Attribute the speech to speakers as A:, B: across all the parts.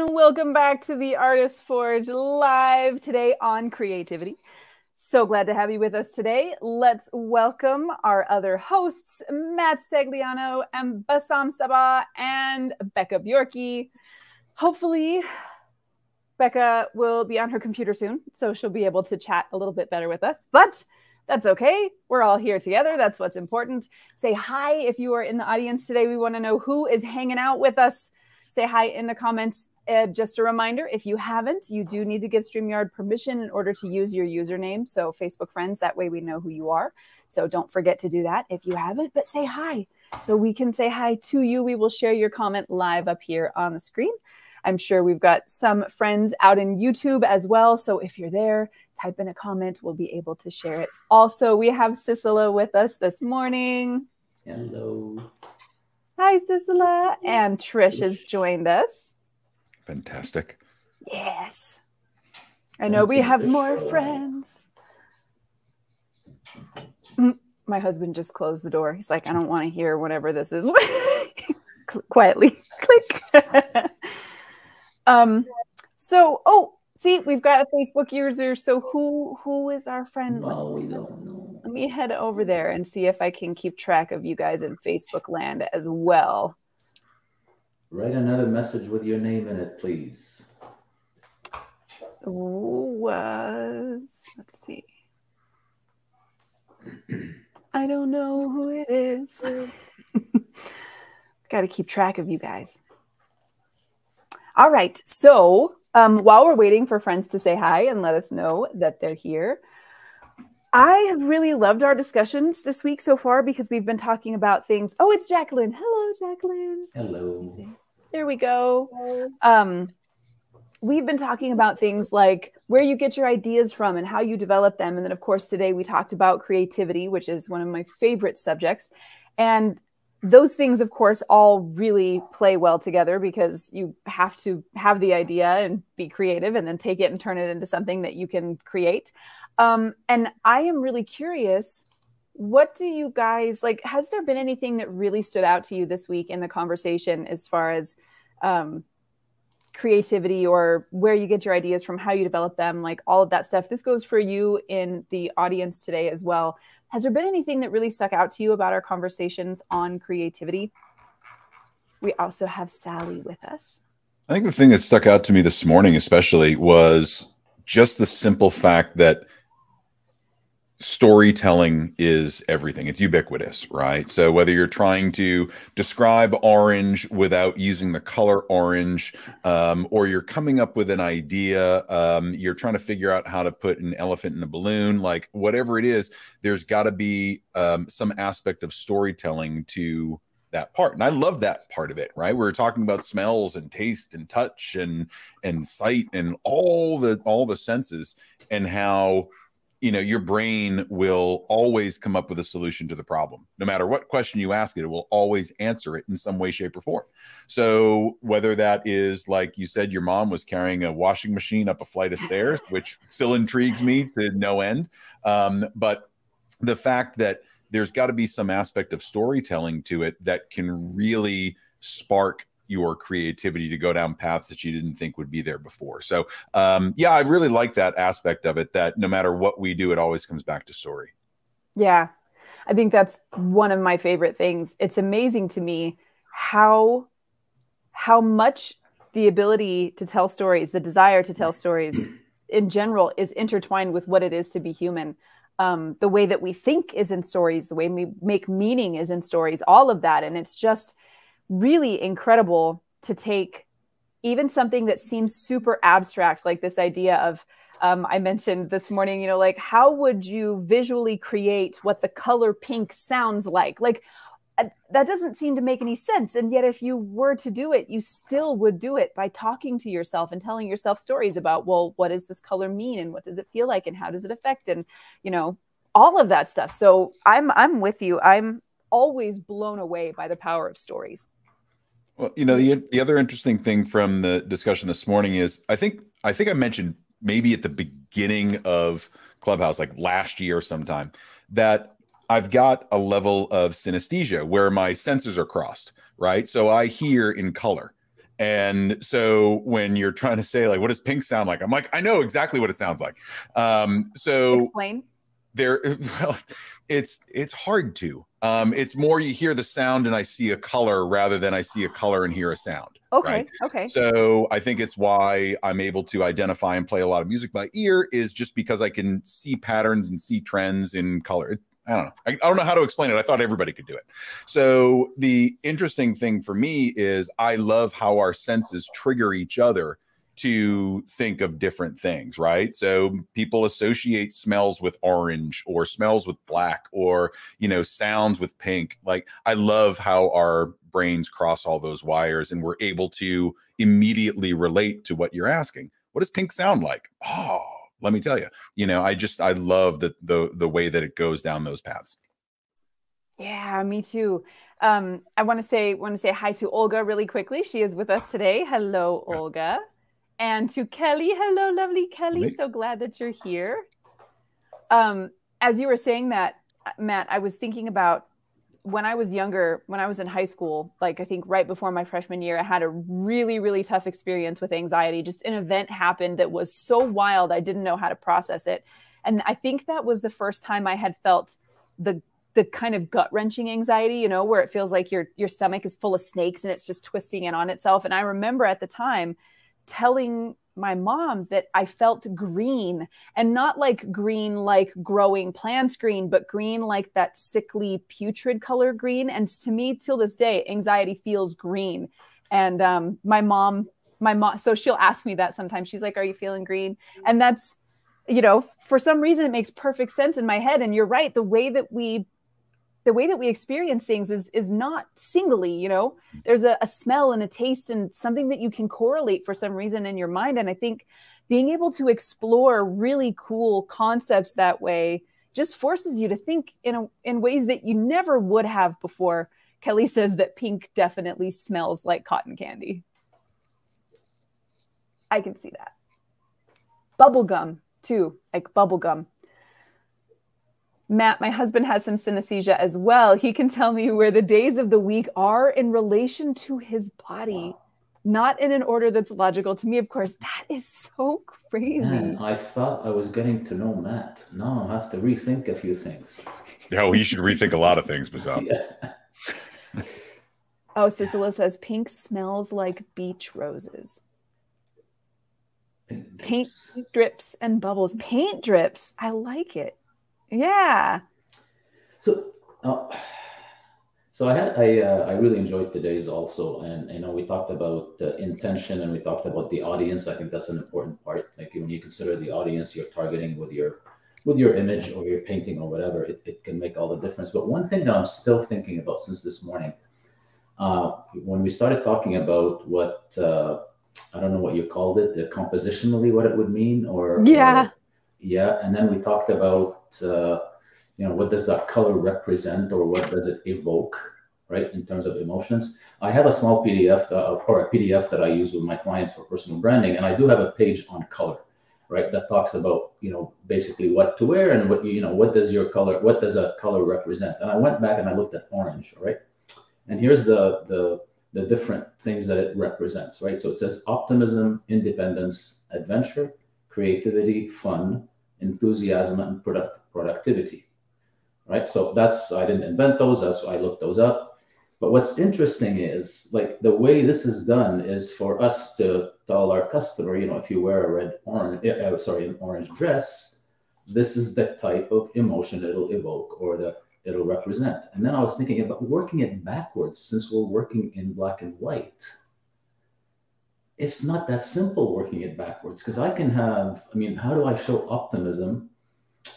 A: And welcome back to the Artist Forge live today on creativity. So glad to have you with us today. Let's welcome our other hosts, Matt Stagliano and Bassam Sabah and Becca Bjorky. Hopefully, Becca will be on her computer soon, so she'll be able to chat a little bit better with us. But that's okay. We're all here together. That's what's important. Say hi if you are in the audience today. We want to know who is hanging out with us. Say hi in the comments. Uh, just a reminder if you haven't, you do need to give StreamYard permission in order to use your username. So, Facebook friends, that way we know who you are. So, don't forget to do that if you haven't, but say hi so we can say hi to you. We will share your comment live up here on the screen. I'm sure we've got some friends out in YouTube as well. So if you're there, type in a comment. We'll be able to share it. Also, we have Sisela with us this morning.
B: Hello.
A: Hi, Sisela. And Trish has joined us.
C: Fantastic.
A: Yes. I know we have more friends. Mm, my husband just closed the door. He's like, I don't want to hear whatever this is. Quietly, click. Um, so, oh, see, we've got a Facebook user. So who who is our friend?
B: Well, we don't know.
A: Let me head over there and see if I can keep track of you guys in Facebook land as well.
B: Write another message with your name in it, please.
A: Was let's see. I don't know who it is. Got to keep track of you guys. All right. So um, while we're waiting for friends to say hi and let us know that they're here, I have really loved our discussions this week so far because we've been talking about things. Oh, it's Jacqueline. Hello, Jacqueline.
B: Hello.
A: There we go. Um, we've been talking about things like where you get your ideas from and how you develop them. And then, of course, today we talked about creativity, which is one of my favorite subjects. And those things of course all really play well together because you have to have the idea and be creative and then take it and turn it into something that you can create um, and i am really curious what do you guys like has there been anything that really stood out to you this week in the conversation as far as um, creativity or where you get your ideas from how you develop them like all of that stuff this goes for you in the audience today as well has there been anything that really stuck out to you about our conversations on creativity? We also have Sally with us.
C: I think the thing that stuck out to me this morning, especially, was just the simple fact that storytelling is everything. It's ubiquitous, right? So whether you're trying to describe orange without using the color orange, um, or you're coming up with an idea, um, you're trying to figure out how to put an elephant in a balloon, like whatever it is, there's got to be um, some aspect of storytelling to that part and i love that part of it right we are talking about smells and taste and touch and and sight and all the all the senses and how you know your brain will always come up with a solution to the problem. No matter what question you ask it it will always answer it in some way shape or form. So whether that is like you said your mom was carrying a washing machine up a flight of stairs which still intrigues me to no end um, but the fact that there's got to be some aspect of storytelling to it that can really spark your creativity to go down paths that you didn't think would be there before. So, um, yeah, I really like that aspect of it that no matter what we do, it always comes back to story.
A: Yeah. I think that's one of my favorite things. It's amazing to me how how much the ability to tell stories, the desire to tell stories in general is intertwined with what it is to be human. Um, the way that we think is in stories, the way we make meaning is in stories, all of that. And it's just really incredible to take even something that seems super abstract, like this idea of, um, I mentioned this morning, you know, like how would you visually create what the color pink sounds like? Like that doesn't seem to make any sense. And yet, if you were to do it, you still would do it by talking to yourself and telling yourself stories about, well, what does this color mean and what does it feel like and how does it affect and, you know, all of that stuff. So I'm I'm with you. I'm always blown away by the power of stories.
C: Well, you know, the the other interesting thing from the discussion this morning is I think I think I mentioned maybe at the beginning of Clubhouse, like last year or sometime, that I've got a level of synesthesia where my senses are crossed, right? So I hear in color. And so when you're trying to say like, what does pink sound like? I'm like, I know exactly what it sounds like. Um, so
A: explain.
C: There, well, it's it's hard to. Um, it's more you hear the sound and I see a color rather than I see a color and hear a sound.
A: Okay.
C: Right?
A: Okay.
C: So I think it's why I'm able to identify and play a lot of music by ear is just because I can see patterns and see trends in color. I don't know. I, I, don't know how to explain it. I thought everybody could do it. So the interesting thing for me is I love how our senses trigger each other to think of different things, right? So people associate smells with orange or smells with black or, you know, sounds with pink. Like I love how our brains cross all those wires and we're able to immediately relate to what you're asking. What does pink sound like? Oh, let me tell you. You know, I just I love the the the way that it goes down those paths.
A: Yeah, me too. Um, I want to say want to say hi to Olga really quickly. She is with us today. Hello, Olga. And to Kelly, hello, lovely Kelly. So glad that you're here. Um, as you were saying that, Matt, I was thinking about when I was younger, when I was in high school, like I think right before my freshman year, I had a really, really tough experience with anxiety. Just an event happened that was so wild, I didn't know how to process it. And I think that was the first time I had felt the the kind of gut wrenching anxiety, you know, where it feels like your your stomach is full of snakes and it's just twisting in on itself. And I remember at the time telling my mom that I felt green and not like green, like growing plants green, but green like that sickly putrid color green. And to me, till this day, anxiety feels green. And um, my mom, my mom, so she'll ask me that sometimes. She's like, Are you feeling green? And that's, you know, for some reason, it makes perfect sense in my head. And you're right. The way that we the way that we experience things is is not singly you know? There's a, a, smell and a taste and something that you can correlate for some reason in your mind. And i think being able to explore really cool concepts that way just forces you to think in a, in ways that you never would have before. Kelly says that pink definitely smells like cotton candy. I can see that. Bubblegum too like bubblegum Matt, my husband has some synesthesia as well. He can tell me where the days of the week are in relation to his body, wow. not in an order that's logical to me, of course. That is so crazy. Man,
B: I thought I was getting to know Matt. Now I have to rethink a few things.
C: Yeah, well, you should rethink a lot of things, Bassam. yeah.
A: oh, Cicilla says pink smells like beach roses. Paint drips and bubbles. Paint drips. I like it. Yeah.
B: So, uh, so I had I uh, I really enjoyed today's also, and you know we talked about the intention and we talked about the audience. I think that's an important part. Like when you consider the audience you're targeting with your with your image or your painting or whatever, it, it can make all the difference. But one thing that I'm still thinking about since this morning, uh, when we started talking about what uh, I don't know what you called it, the compositionally what it would mean, or
A: yeah, or,
B: yeah, and then we talked about uh, you know what does that color represent or what does it evoke right in terms of emotions? I have a small pdf uh, or a pdf that i use with my clients for personal branding and i do have a page on color right that talks about you know basically what to wear and what you know what does your color what does a color represent? And i went back and i looked at orange right? And here's the the the different things that it represents right? So it says optimism independence adventure creativity fun enthusiasm and product productivity, right? So that's, I didn't invent those, that's I looked those up. But what's interesting is like the way this is done is for us to tell our customer, you know, if you wear a red, orange, uh, sorry, an orange dress, this is the type of emotion it'll evoke or the it'll represent. And then I was thinking about working it backwards since we're working in black and white. It's not that simple working it backwards because I can have, I mean, how do I show optimism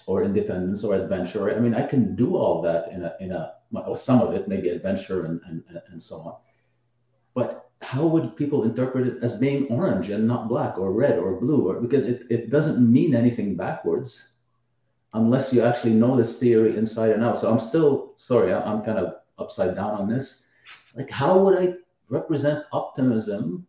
B: or independence or adventure. I mean, I can do all that in a in a or some of it, maybe adventure and and, and so on. But how would people interpret it as being orange and not black or red or blue? Or because it, it doesn't mean anything backwards unless you actually know this theory inside and out. So I'm still sorry, I'm kind of upside down on this. Like, how would I represent optimism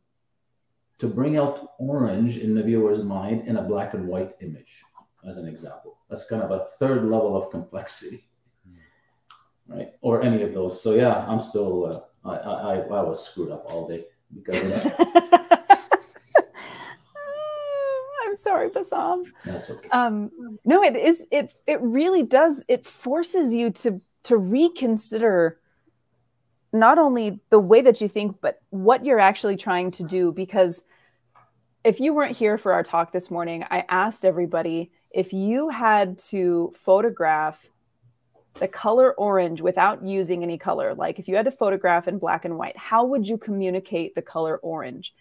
B: to bring out orange in the viewer's mind in a black and white image, as an example? That's kind of a third level of complexity. right? Or any of those. So yeah, I'm still uh, I, I I was screwed up all day because of that.
A: I'm sorry, Bassam.
B: That's okay.
A: Um, no, it is. It it really does. It forces you to to reconsider not only the way that you think, but what you're actually trying to do. Because if you weren't here for our talk this morning, I asked everybody if you had to photograph the color orange without using any color, like if you had to photograph in black and white, how would you communicate the color orange?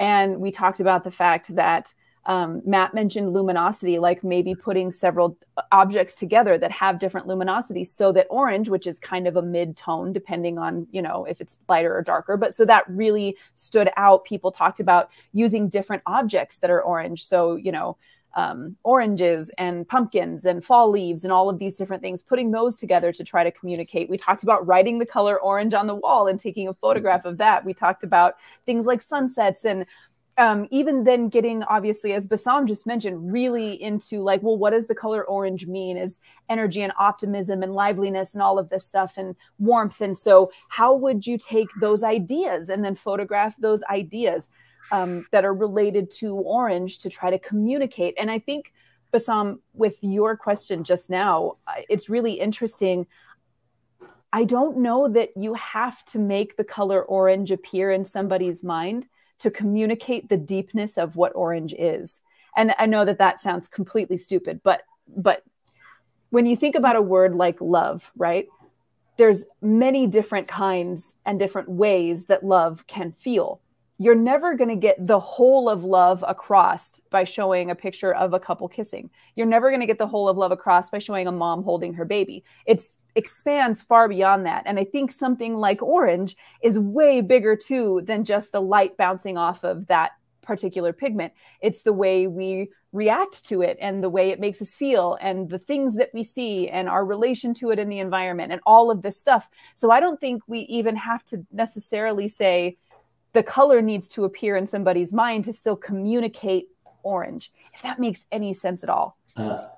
A: And we talked about the fact that um, Matt mentioned luminosity, like maybe putting several objects together that have different luminosities so that orange, which is kind of a mid tone, depending on, you know, if it's lighter or darker, but so that really stood out. People talked about using different objects that are orange. So, you know, um, oranges and pumpkins and fall leaves and all of these different things, putting those together to try to communicate. We talked about writing the color orange on the wall and taking a photograph of that. We talked about things like sunsets and um, even then getting obviously as Bassam just mentioned really into like well what does the color orange mean is energy and optimism and liveliness and all of this stuff and warmth and so how would you take those ideas and then photograph those ideas um, that are related to orange to try to communicate and I think Bassam with your question just now it's really interesting I don't know that you have to make the color orange appear in somebody's mind to communicate the deepness of what orange is. And I know that that sounds completely stupid, but but when you think about a word like love, right? There's many different kinds and different ways that love can feel. You're never going to get the whole of love across by showing a picture of a couple kissing. You're never going to get the whole of love across by showing a mom holding her baby. It's expands far beyond that. And I think something like orange is way bigger too than just the light bouncing off of that particular pigment. It's the way we react to it and the way it makes us feel and the things that we see and our relation to it in the environment and all of this stuff. So I don't think we even have to necessarily say the color needs to appear in somebody's mind to still communicate orange, if that makes any sense at all. Uh,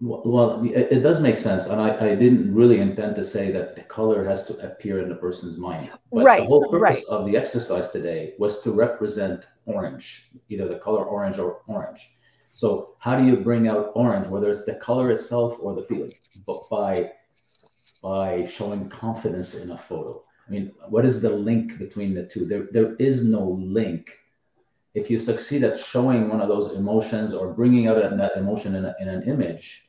B: well, it, it, does make sense, and I, I, didn't really intend to say that the color has to appear in the person's mind. But
A: right,
B: the whole purpose
A: right.
B: of the exercise today was to represent orange, either the color orange or orange. So, how do you bring out orange, whether it's the color itself or the feeling? But by by showing confidence in a photo. I mean, what is the link between the two? There, there is no link. If you succeed at showing one of those emotions or bringing out that emotion in, a, in an image,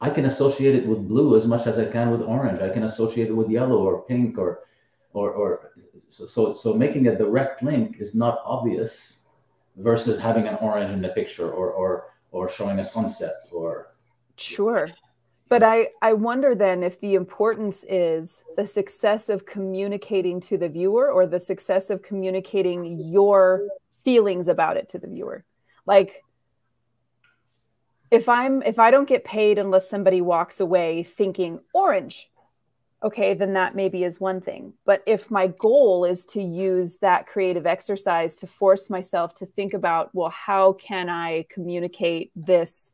B: I can associate it with blue as much as I can with orange. I can associate it with yellow or pink or, or, or so, so, so making a direct link is not obvious versus having an orange in the picture or, or, or showing a sunset or.
A: Sure. But I, I wonder then if the importance is the success of communicating to the viewer or the success of communicating your feelings about it to the viewer. Like, if i'm if i don't get paid unless somebody walks away thinking orange okay then that maybe is one thing but if my goal is to use that creative exercise to force myself to think about well how can i communicate this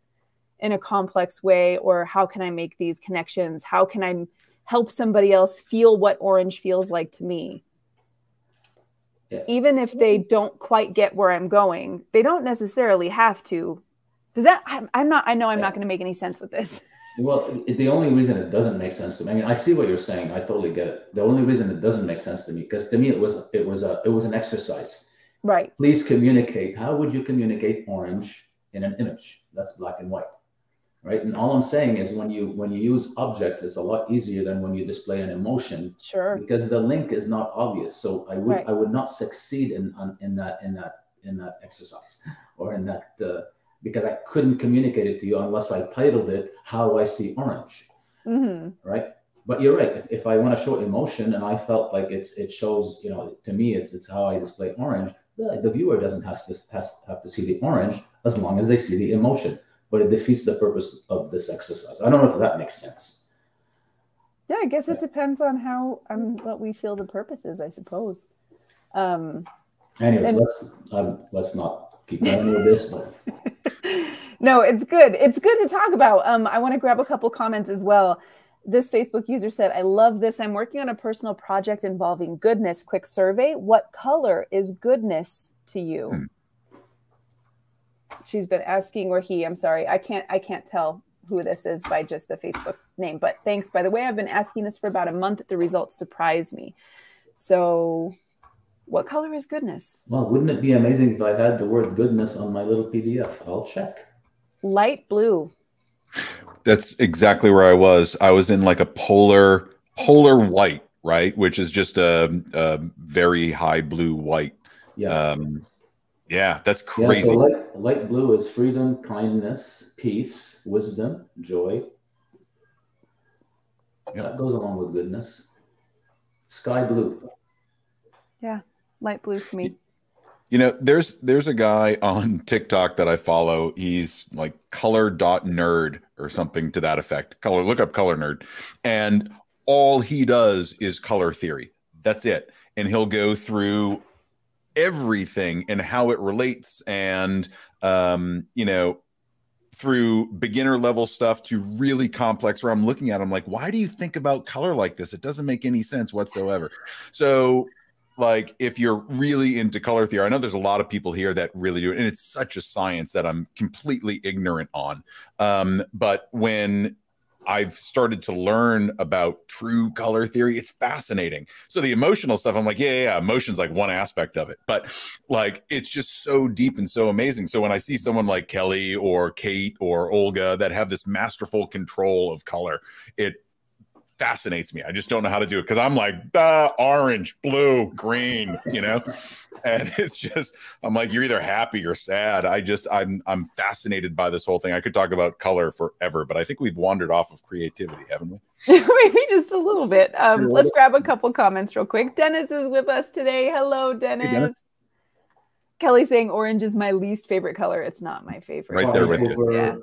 A: in a complex way or how can i make these connections how can i help somebody else feel what orange feels like to me yeah. even if they don't quite get where i'm going they don't necessarily have to does that? I'm, I'm not. I know I'm not going to make any sense with this.
B: Well, the only reason it doesn't make sense to me. I mean, I see what you're saying. I totally get it. The only reason it doesn't make sense to me, because to me it was it was a it was an exercise.
A: Right.
B: Please communicate. How would you communicate orange in an image that's black and white? Right. And all I'm saying is when you when you use objects, it's a lot easier than when you display an emotion.
A: Sure.
B: Because the link is not obvious. So I would right. I would not succeed in in that in that in that exercise or in that. Uh, because I couldn't communicate it to you unless I titled it "How I See Orange," mm-hmm. right? But you're right. If, if I want to show emotion, and I felt like it's it shows, you know, to me, it's it's how I display orange. The, the viewer doesn't have to has, have to see the orange as long as they see the emotion. But it defeats the purpose of this exercise. I don't know if that makes sense.
A: Yeah, I guess it depends on how um what we feel the purpose is, I suppose. Um,
B: Anyways, and- let's um, let's not keep going with this, but
A: no, it's good. It's good to talk about. Um, I want to grab a couple comments as well. this Facebook user said, I love this. I'm working on a personal project involving goodness. Quick survey. What color is goodness to you? She's been asking, or he, I'm sorry. I can't I can't tell who this is by just the Facebook name. But thanks. By the way, I've been asking this for about a month. The results surprise me. So what color is goodness?
B: Well, wouldn't it be amazing if I had the word goodness on my little PDF? I'll check.
A: Light blue.
C: That's exactly where I was. I was in like a polar polar white, right? Which is just a, a very high blue white. Yeah. Um, yeah, that's crazy. Yeah, so
B: light, light blue is freedom, kindness, peace, wisdom, joy. Yep. That goes along with goodness. Sky blue.
A: Yeah, light blue for me.
C: You know, there's there's a guy on TikTok that I follow. He's like color dot nerd or something to that effect. Color, look up color nerd. And all he does is color theory. That's it. And he'll go through everything and how it relates and um, you know, through beginner level stuff to really complex where I'm looking at I'm like, why do you think about color like this? It doesn't make any sense whatsoever. So like if you're really into color theory, I know there's a lot of people here that really do it, and it's such a science that I'm completely ignorant on. Um, but when I've started to learn about true color theory. It's fascinating. So the emotional stuff, I'm like, yeah, yeah, yeah, emotion's like one aspect of it, but like it's just so deep and so amazing. So when I see someone like Kelly or Kate or Olga that have this masterful control of color, it fascinates me. I just don't know how to do it because I'm like uh, orange, blue, green, you know, and it's just I'm like you're either happy or sad. I just I'm I'm fascinated by this whole thing. I could talk about color forever, but I think we've wandered off of creativity, haven't we?
A: Maybe just a little bit. Um, let's grab a couple comments real quick. Dennis is with us today. Hello, Dennis. Hey, Dennis. Kelly saying orange is my least favorite color. It's not my favorite.
C: Right there with you.
A: Yeah.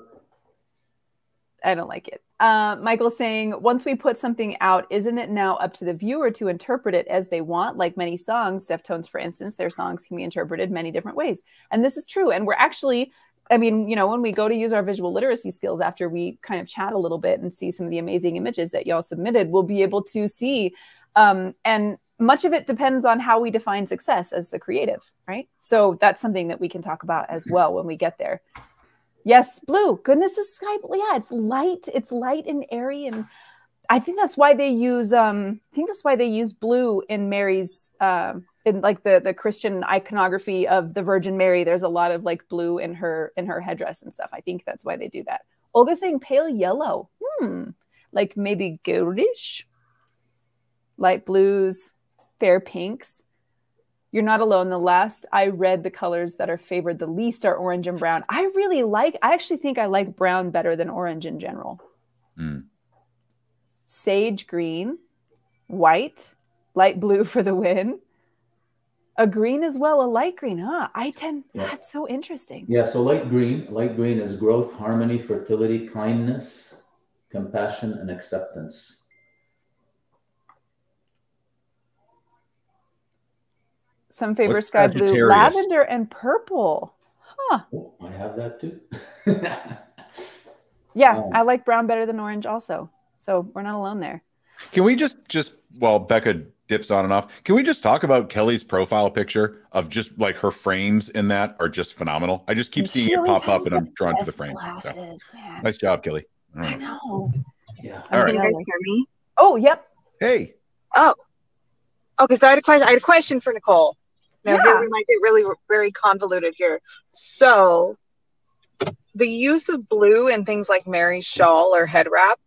A: I don't like it. Uh, Michael saying, once we put something out, isn't it now up to the viewer to interpret it as they want? Like many songs, Deftones, for instance, their songs can be interpreted many different ways. And this is true. And we're actually, I mean, you know, when we go to use our visual literacy skills after we kind of chat a little bit and see some of the amazing images that y'all submitted, we'll be able to see. Um, and much of it depends on how we define success as the creative, right? So that's something that we can talk about as well when we get there. Yes, blue. Goodness is sky blue. Yeah, it's light. It's light and airy, and I think that's why they use. Um, I think that's why they use blue in Mary's. Um, in like the the Christian iconography of the Virgin Mary. There's a lot of like blue in her in her headdress and stuff. I think that's why they do that. Olga saying pale yellow. Hmm, like maybe goldish. Light blues, fair pinks. You're not alone. The last I read, the colors that are favored the least are orange and brown. I really like, I actually think I like brown better than orange in general. Mm. Sage green, white, light blue for the win. A green as well, a light green. Huh? I tend, yeah. that's so interesting.
B: Yeah, so light green, light green is growth, harmony, fertility, kindness, compassion, and acceptance.
A: Some favor What's sky blue, lavender, and purple. Huh.
B: Oh, I have that too.
A: yeah, um, I like brown better than orange also. So we're not alone there.
C: Can we just just while Becca dips on and off, can we just talk about Kelly's profile picture of just like her frames in that are just phenomenal? I just keep seeing it pop up and I'm drawn to the frame. Glasses, so. Nice job, Kelly.
A: I know.
B: Yeah.
D: All right. Can you guys hear me?
A: Oh, yep.
C: Hey.
D: Oh. Okay, so I had a question. I had a question for Nicole. Now yeah. here we might get really very convoluted here. So the use of blue in things like Mary's shawl or head wrap,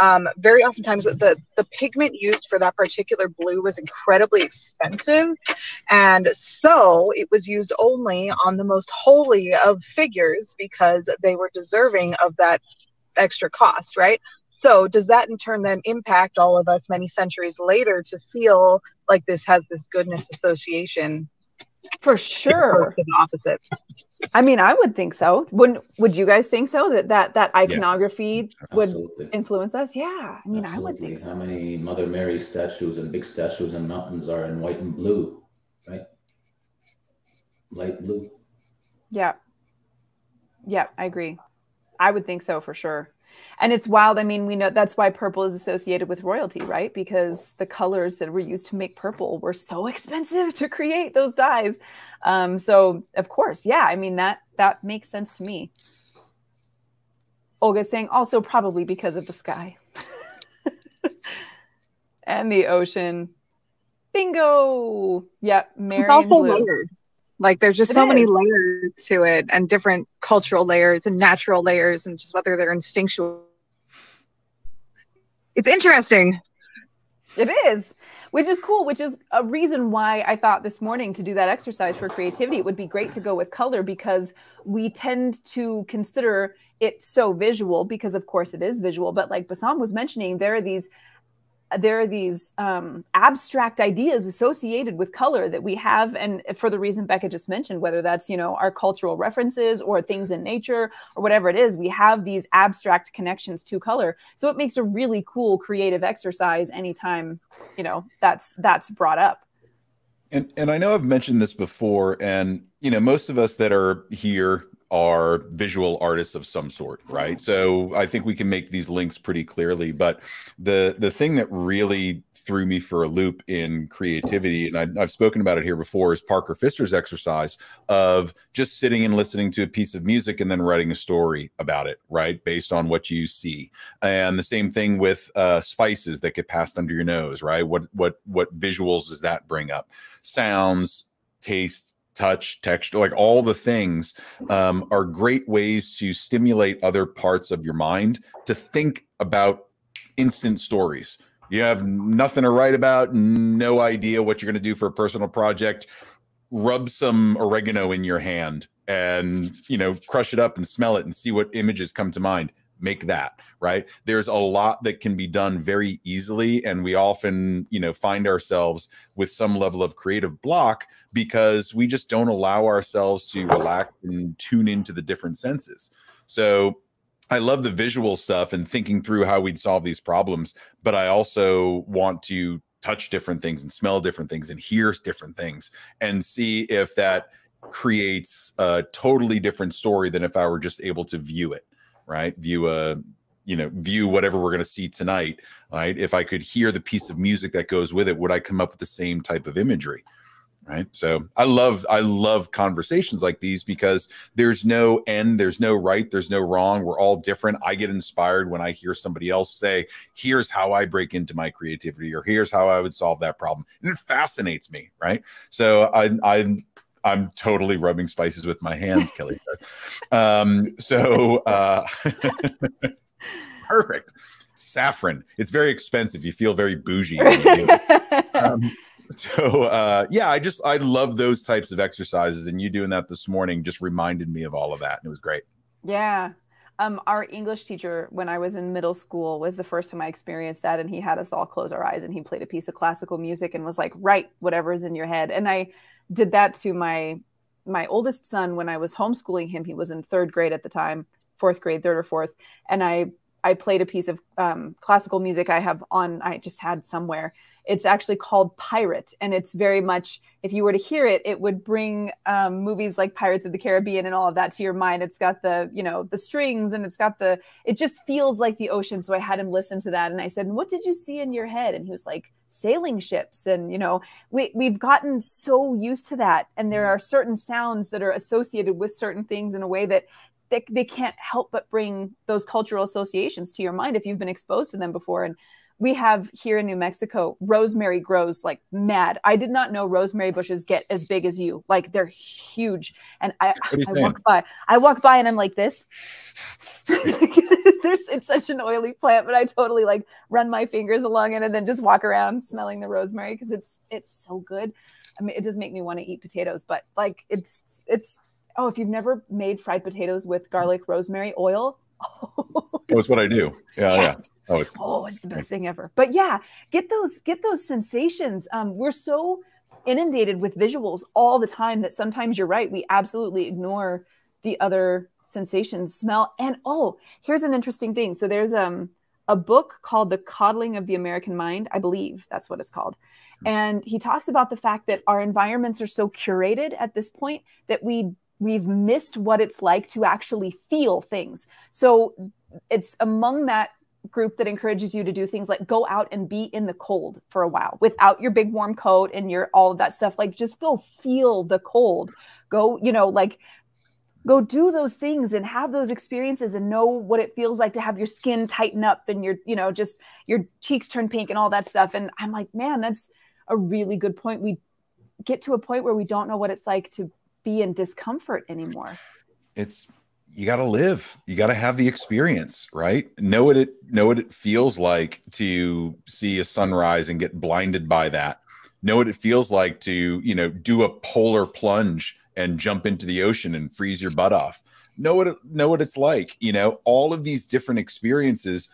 D: um, very oftentimes the, the pigment used for that particular blue was incredibly expensive. And so it was used only on the most holy of figures because they were deserving of that extra cost, right? So does that in turn then impact all of us many centuries later to feel like this has this goodness association
A: for sure.
D: The opposite.
A: I mean, I would think so. Wouldn't would you guys think so that that that iconography yeah, would influence us? Yeah, I mean, absolutely. I would think so.
B: How many Mother Mary statues and big statues and mountains are in white and blue, right? Light blue.
A: Yeah. Yeah, I agree. I would think so for sure. And it's wild. I mean, we know that's why purple is associated with royalty, right? Because the colors that were used to make purple were so expensive to create those dyes. Um, so of course, yeah, I mean that that makes sense to me. Olga saying also probably because of the sky and the ocean. Bingo. Yep. Mary
D: it's also layered. Like there's just it so is. many layers to it and different cultural layers and natural layers and just whether they're instinctual. It's interesting.
A: It is, which is cool, which is a reason why I thought this morning to do that exercise for creativity, it would be great to go with color because we tend to consider it so visual because of course it is visual, but like Bassam was mentioning, there are these there are these um, abstract ideas associated with color that we have and for the reason becca just mentioned whether that's you know our cultural references or things in nature or whatever it is we have these abstract connections to color. So it makes a really cool creative exercise anytime you know that's that's brought up.
C: And and i know i've mentioned this before and you know most of us that are here are visual artists of some sort, right? So I think we can make these links pretty clearly. But the the thing that really threw me for a loop in creativity, and I, have spoken about it here before, is Parker Pfister's exercise of just sitting and listening to a piece of music and then writing a story about it, right, based on what you see. And the same thing with uh, spices that get passed under your nose, right? What what what visuals does that bring up? Sounds, taste, touch, texture, like all the things um, are great ways to stimulate other parts of your mind to think about instant stories. You have nothing to write about, no idea what you're going to do for a personal project. Rub some oregano in your hand and, you know, crush it up and smell it and see what images come to mind make that right? There's a lot that can be done very easily and we often you know find ourselves with some level of creative block because we just don't allow ourselves to relax and tune into the different senses. So i love the visual stuff and thinking through how we'd solve these problems but i also want to touch different things and smell different things and hear different things and see if that creates a totally different story than if i were just able to view it right? View a you know view whatever we're going to see tonight right? If i could hear the piece of music that goes with it would i come up with the same type of imagery right? So i love i love conversations like these because there's no end there's no right there's no wrong we're all different. I get inspired when i hear somebody else say here's how i break into my creativity or here's how i would solve that problem and it fascinates me right? So i i I'm totally rubbing spices with my hands, Kelly. um, so uh, perfect. Saffron. It's very expensive. You feel very bougie. um, so uh, yeah, I just I love those types of exercises, and you doing that this morning just reminded me of all of that, and it was great.
A: Yeah. Um, our English teacher, when I was in middle school, was the first time I experienced that, and he had us all close our eyes, and he played a piece of classical music and was like, "Write whatever is in your head." And I did that to my my oldest son when I was homeschooling him. He was in third grade at the time, fourth grade, third or fourth, and I I played a piece of um, classical music I have on. I just had somewhere. It's actually called Pirate, and it's very much. If you were to hear it, it would bring um, movies like Pirates of the Caribbean and all of that to your mind. It's got the you know the strings, and it's got the. It just feels like the ocean. So I had him listen to that, and I said, "What did you see in your head?" And he was like, sailing ships and you know we we've gotten so used to that and there are certain sounds that are associated with certain things in a way that they, they can't help but bring those cultural associations to your mind if you've been exposed to them before and we have here in New Mexico, rosemary grows like mad. I did not know rosemary bushes get as big as you. Like they're huge. And I, I walk by, I walk by and I'm like this. There's it's such an oily plant, but I totally like run my fingers along it and then just walk around smelling the rosemary because it's it's so good. I mean, it does make me want to eat potatoes, but like it's it's oh, if you've never made fried potatoes with garlic rosemary oil,
C: oh, it's what I do. Yeah, yes. yeah.
A: Oh, it's oh, it's the best thing ever. But yeah, get those get those sensations. Um, we're so inundated with visuals all the time that sometimes you're right. We absolutely ignore the other sensations, smell, and oh, here's an interesting thing. So there's um a book called The Coddling of the American Mind, I believe that's what it's called. Hmm. And he talks about the fact that our environments are so curated at this point that we we've missed what it's like to actually feel things. So it's among that group that encourages you to do things like go out and be in the cold for a while without your big warm coat and your all of that stuff. Like just go feel the cold. Go you know like go do those things and have those experiences and know what it feels like to have your skin tighten up and your you know just your cheeks turn pink and all that stuff. And i'm like man that's a really good point. We get to a point where we don't know what it's like to be in discomfort anymore.
C: It's you got to live. You got to have the experience right? Know what it know what it feels like to see a sunrise and get blinded by that. Know what it feels like to you know do a polar plunge and jump into the ocean and freeze your butt off. Know what it, know what it's like you know? All of these different experiences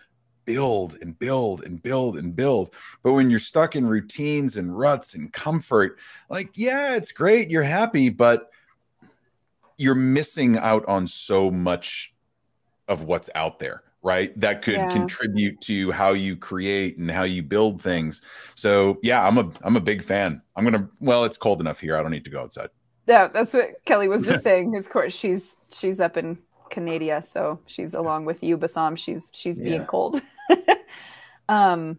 C: build and build and build and build. But when you're stuck in routines and ruts and comfort like yeah it's great you're happy but you're missing out on so much of what's out there right? That could yeah. contribute to how you create and how you build things. So yeah i'm a i'm a big fan. I'm gonna well it's cold enough here. I don't need to go outside.
A: Yeah that's what kelly was just saying. Of course she's she's up in canada so she's along with you Bassam she's she's being yeah. cold. Um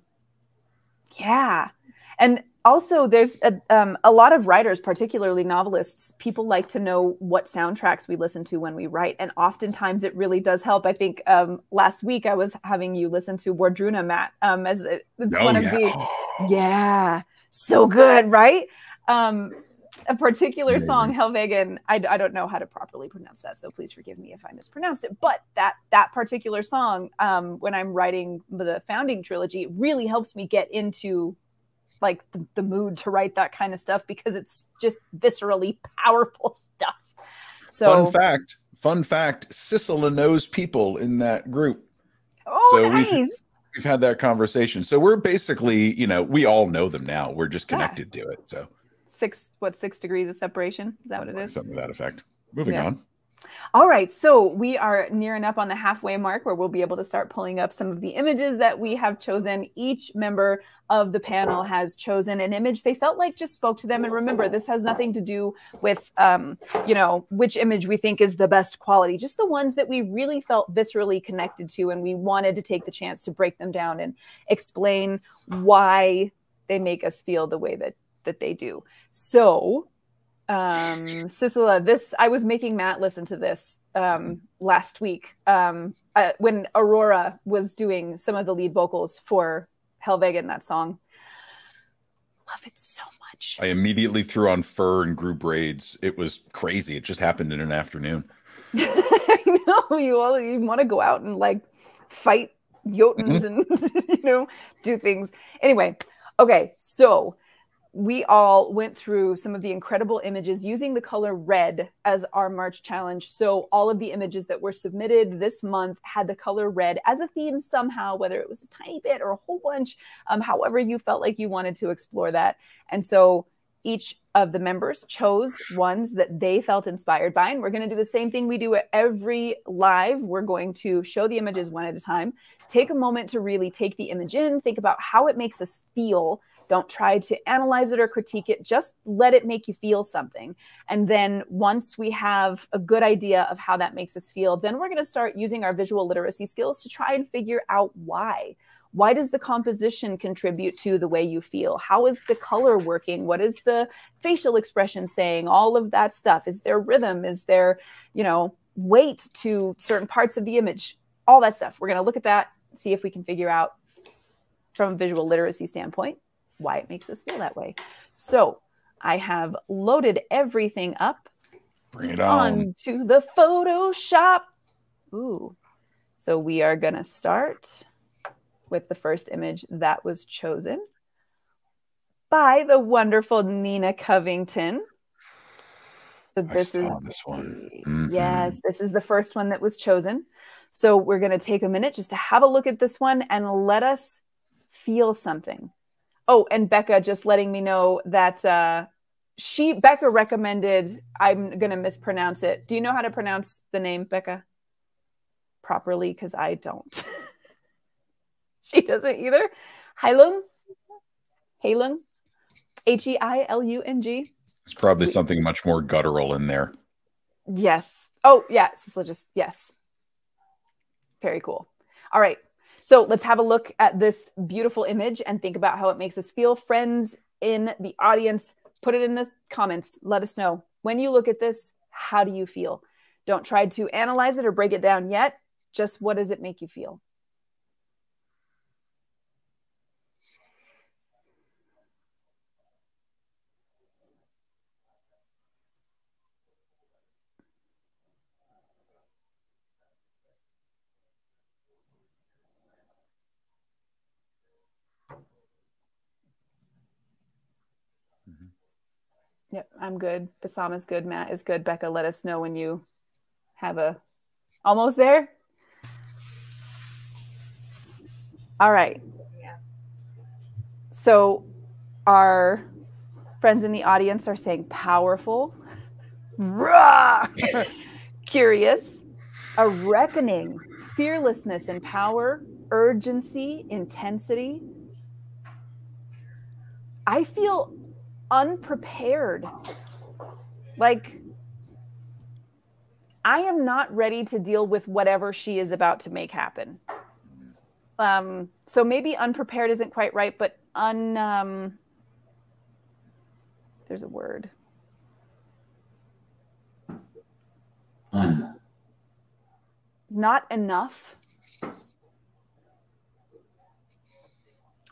A: yeah. And also there's a, um, a lot of writers particularly novelists people like to know what soundtracks we listen to when we write and oftentimes it really does help. I think um, last week i was having you listen to wardruna matt um, as it, it's oh, one yeah. of the yeah so good right? Um, a particular song helvegen I, I don't know how to properly pronounce that so please forgive me if i mispronounced it but that that particular song um, when i'm writing the founding trilogy really helps me get into like the, the mood to write that kind of stuff because it's just viscerally powerful stuff. So
C: fun fact, fun fact, Sissela knows people in that group.
A: Oh, so nice.
C: We've, we've had that conversation. So we're basically, you know, we all know them now. We're just connected yeah. to it. So
A: six, what, six degrees of separation? Is that what it is?
C: Something to that effect. Moving yeah. on.
A: All right, so we are nearing up on the halfway mark where we'll be able to start pulling up some of the images that we have chosen. Each member of the panel has chosen an image they felt like just spoke to them. And remember, this has nothing to do with, um, you know, which image we think is the best quality, just the ones that we really felt viscerally connected to. And we wanted to take the chance to break them down and explain why they make us feel the way that that they do. So um Sissela, this I was making Matt listen to this um last week um uh, when Aurora was doing some of the lead vocals for Helvegen that song. Love it so much.
C: I immediately threw on fur and grew braids. It was crazy. It just happened in an afternoon.
A: I know you all you want to go out and like fight Jotuns mm-hmm. and you know do things. Anyway, okay, so we all went through some of the incredible images using the color red as our March challenge. So, all of the images that were submitted this month had the color red as a theme somehow, whether it was a tiny bit or a whole bunch, um, however you felt like you wanted to explore that. And so, each of the members chose ones that they felt inspired by. And we're going to do the same thing we do at every live. We're going to show the images one at a time, take a moment to really take the image in, think about how it makes us feel don't try to analyze it or critique it. Just let it make you feel something. And then once we have a good idea of how that makes us feel, then we're going to start using our visual literacy skills to try and figure out why. Why does the composition contribute to the way you feel? How is the color working? What is the facial expression saying? All of that stuff. Is there rhythm? Is there, you know, weight to certain parts of the image? All that stuff. We're going to look at that, see if we can figure out from a visual literacy standpoint why it makes us feel that way. So I have loaded everything up.
C: Bring it on.
A: to the Photoshop. Ooh. So we are going to start with the first image that was chosen by the wonderful Nina Covington.
C: So this is this one.
A: Mm-hmm. Yes, this is the first one that was chosen. So we're going to take a minute just to have a look at this one and let us feel something. Oh, and Becca just letting me know that uh, she Becca recommended. I'm gonna mispronounce it. Do you know how to pronounce the name Becca properly? Because I don't. she doesn't either. Heilung, Heilung, H E I L U N G.
C: It's probably something much more guttural in there.
A: Yes. Oh yeah. So just yes. Very cool. All right. So let's have a look at this beautiful image and think about how it makes us feel. Friends in the audience, put it in the comments. Let us know. When you look at this, how do you feel? Don't try to analyze it or break it down yet. Just what does it make you feel? Yep, I'm good. Bassam is good. Matt is good. Becca, let us know when you have a almost there. All right.
D: Yeah.
A: So our friends in the audience are saying powerful, Rah! curious, a reckoning, fearlessness and power, urgency, intensity. I feel unprepared. Like, I am not ready to deal with whatever she is about to make happen. Um, so maybe unprepared isn't quite right, but un. Um, there's a word.
B: Un.
A: Not enough.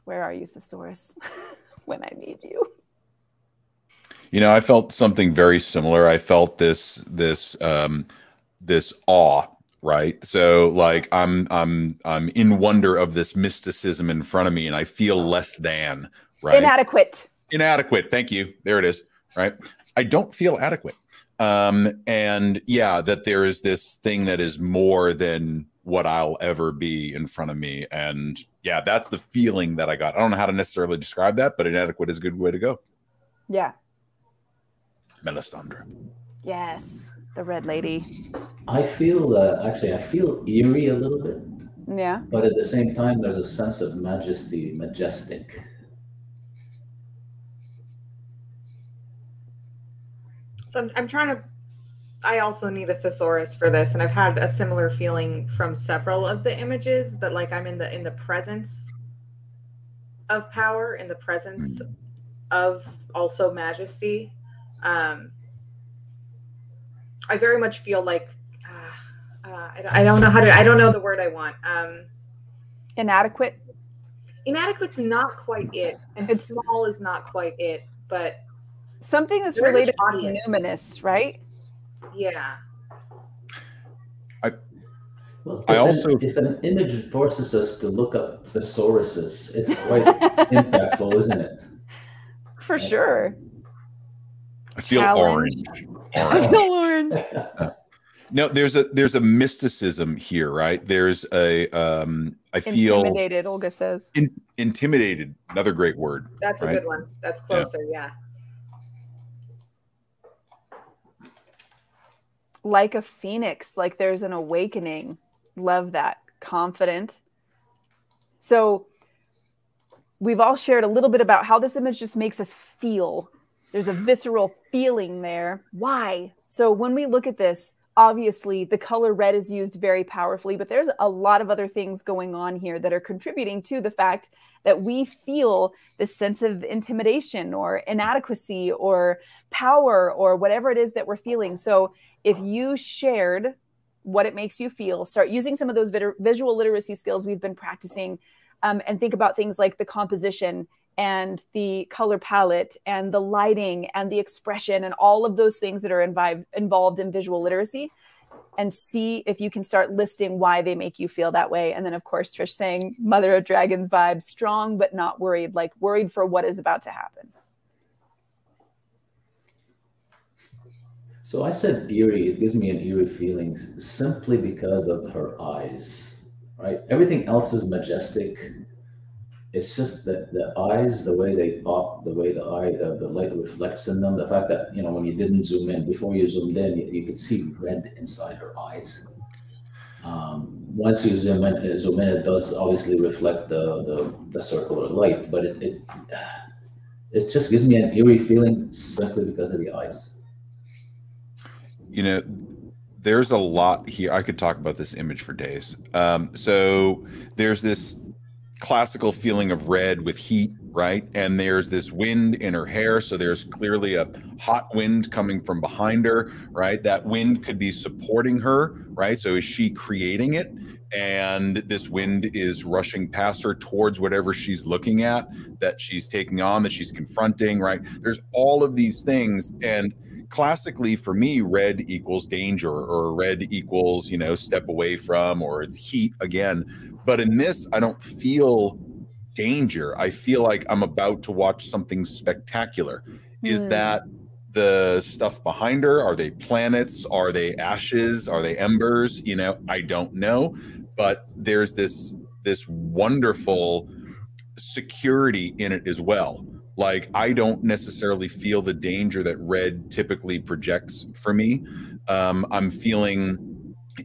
A: Where are you, Thesaurus? when I need you.
C: You know, I felt something very similar. I felt this this um this awe, right? So like I'm I'm I'm in wonder of this mysticism in front of me and I feel less than, right?
A: Inadequate.
C: Inadequate. Thank you. There it is, right? I don't feel adequate. Um and yeah, that there is this thing that is more than what I'll ever be in front of me and yeah, that's the feeling that I got. I don't know how to necessarily describe that, but inadequate is a good way to go.
A: Yeah.
C: Melisandre.
A: Yes. The red lady.
B: I feel uh, actually I feel eerie a little bit,
A: Yeah.
B: but at the same time there's a sense of majesty, majestic.
D: So I'm, I'm trying to. I also need a thesaurus for this, and I've had a similar feeling from several of the images. But like I'm in the in the presence of power, in the presence of also majesty. Um, I very much feel like uh, uh, I, I don't know how to. I don't know the word I want. Um,
A: Inadequate.
D: inadequate's not quite it, and
A: It's-
D: small is not quite it. But
A: Something that's
D: Very
A: related to numinous, right?
D: yeah,
B: Well,
C: I
B: if an-
C: also-
B: if an image forces us to look up thesauruses, it's quite impactful, isn't it?
A: For sure.
C: I feel
A: Challenge.
C: orange.
A: I
C: Orange.
A: feel orange.
C: No, there's a there's a mysticism here, right? There's a um I feel
A: Intimidated, Olga says.
C: in, intimidated. Another great word.
D: that's a good one. That's closer. yeah.
A: Like a phoenix, like there's an awakening. Love that. Confident. So we've all shared a little bit about how this image just makes us feel. There's a visceral feeling there. Why? So when we look at this, obviously the color red is used very powerfully, but there's a lot of other things going on here that are contributing to the fact that we feel this sense of intimidation or inadequacy or power or whatever it is that we're feeling. So if you shared what it makes you feel, start using some of those visual literacy skills we've been practicing um, and think about things like the composition and the color palette and the lighting and the expression and all of those things that are invi- involved in visual literacy and see if you can start listing why they make you feel that way. And then, of course, Trish saying Mother of Dragons vibe, strong but not worried, like worried for what is about to happen.
B: So I said eerie. It gives me an eerie feeling simply because of her eyes, right? Everything else is majestic. It's just that the eyes, the way they pop, the way the eye, the, the light reflects in them, the fact that, you know, when you didn't zoom in, before you zoomed in, you, you could see red inside her eyes. Um, once you zoom in, uh, zoom in, it does obviously reflect the, the, the circular light, but it, it, it just gives me an eerie feeling simply because of the eyes.
C: You know, there's a lot here. I could talk about this image for days. Um, so there's this classical feeling of red with heat, right? And there's this wind in her hair. So there's clearly a hot wind coming from behind her, right? That wind could be supporting her, right? So is she creating it? And this wind is rushing past her towards whatever she's looking at, that she's taking on, that she's confronting, right? There's all of these things. And classically for me red equals danger or red equals you know step away from or it's heat again but in this i don't feel danger. I feel like i'm about to watch something spectacular. Mm. is hmm. that the stuff behind her? Are they planets? Are they ashes? Are they embers? You know i don't know. But there's this this wonderful security in it as well. Like I don't necessarily feel the danger that red typically projects for me. Um, I'm feeling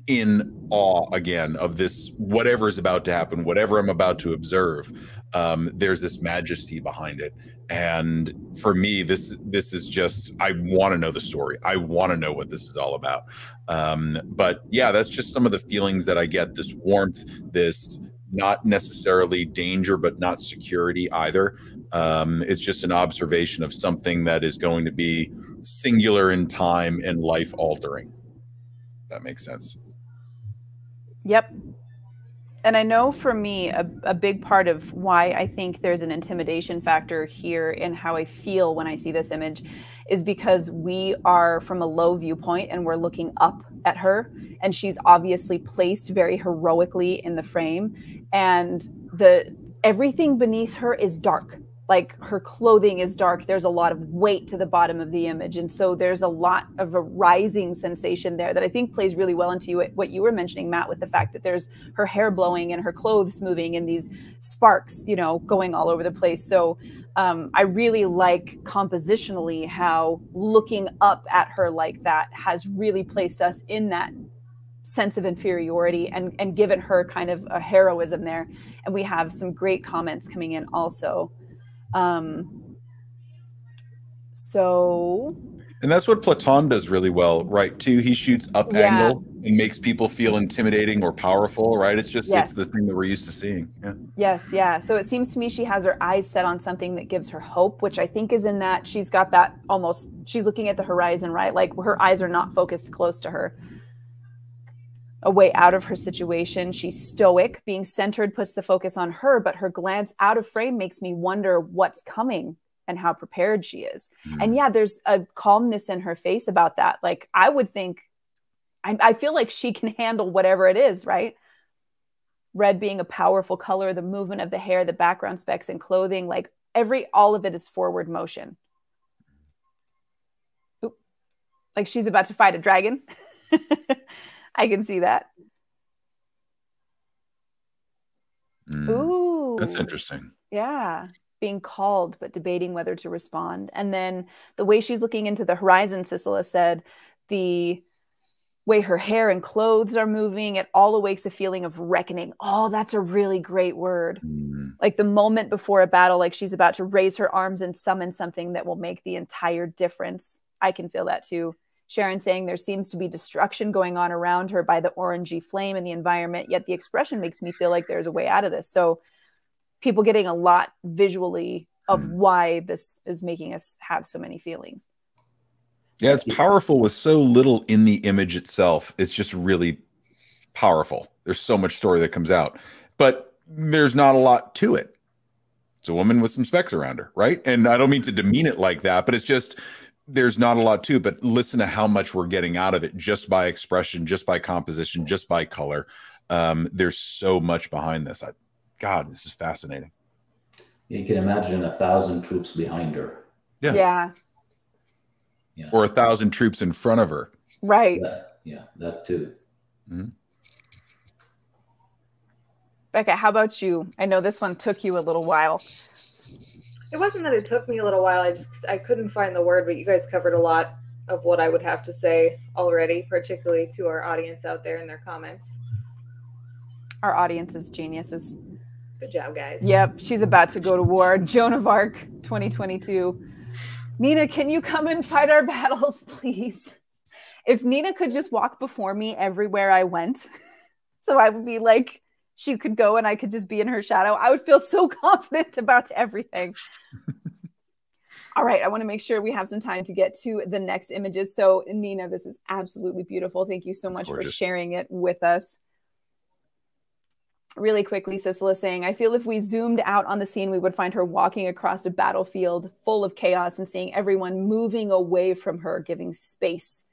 C: in awe again of this whatever is about to happen, whatever I'm about to observe. Um, there's this majesty behind it, and for me, this this is just I want to know the story. I want to know what this is all about. Um, but yeah, that's just some of the feelings that I get. This warmth, this not necessarily danger, but not security either. Um, it's just an observation of something that is going to be singular in time and life altering. That makes sense.
A: Yep. And I know for me, a, a big part of why I think there's an intimidation factor here in how I feel when I see this image is because we are from a low viewpoint and we're looking up at her. And she's obviously placed very heroically in the frame. And the everything beneath her is dark like her clothing is dark there's a lot of weight to the bottom of the image. And so there's a lot of a rising sensation there that i think plays really well into what you were mentioning matt with the fact that there's her hair blowing and her clothes moving and these sparks you know going all over the place. So um, i really like compositionally how looking up at her like that has really placed us in that sense of inferiority and and given her kind of a heroism there. And we have some great comments coming in also um, so.
C: And that's what Platon does really well, right? Too, he shoots up yeah. angle and makes people feel intimidating or powerful, right? It's just yes. it's the thing that we're used to seeing. Yeah.
A: Yes, yeah. So it seems to me she has her eyes set on something that gives her hope, which I think is in that she's got that almost she's looking at the horizon, right? Like her eyes are not focused close to her a way out of her situation. She's stoic. Being centered puts the focus on her, but her glance out of frame makes me wonder what's coming and how prepared she is. Mm-hmm. And yeah, there's a calmness in her face about that. Like I would think, I, I feel like she can handle whatever it is, right? Red being a powerful color, the movement of the hair, the background specs and clothing, like every, all of it is forward motion. Oop. Like she's about to fight a dragon. I can see that.
C: Mm, Ooh. That's interesting.
A: Yeah. Being called, but debating whether to respond. And then the way she's looking into the horizon, Sissela said, the way her hair and clothes are moving, it all awakes a feeling of reckoning. Oh, that's a really great word. Mm. Like the moment before a battle, like she's about to raise her arms and summon something that will make the entire difference. I can feel that too. Sharon saying there seems to be destruction going on around her by the orangey flame in the environment, yet the expression makes me feel like there's a way out of this. So people getting a lot visually of mm. why this is making us have so many feelings.
C: Yeah, it's powerful with so little in the image itself. It's just really powerful. There's so much story that comes out, but there's not a lot to it. It's a woman with some specs around her, right? And I don't mean to demean it like that, but it's just there's not a lot to but listen to how much we're getting out of it just by expression just by composition just by color. Um, there's so much behind this. I, god this is fascinating.
B: You can imagine a thousand troops behind her.
A: Yeah. Yeah,
C: yeah. or a thousand troops in front of her.
A: Right.
B: That, yeah that too. Mm-hmm.
A: becca how about you? I know this one took you a little while
D: it wasn't that it took me a little while. I just I couldn't find the word, but you guys covered a lot of what I would have to say already, particularly to our audience out there in their comments.
A: Our audience is geniuses.
D: Good job, guys.
A: Yep, she's about to go to war. Joan of Arc 2022. Nina, can you come and fight our battles, please? if Nina could just walk before me everywhere I went, so I would be like, she could go and I could just be in her shadow, I would feel so confident about everything. All right, I want to make sure we have some time to get to the next images. So, Nina, this is absolutely beautiful. Thank you so much for sharing it with us. Really quickly, Sissela saying, I feel if we zoomed out on the scene, we would find her walking across a battlefield full of chaos and seeing everyone moving away from her, giving space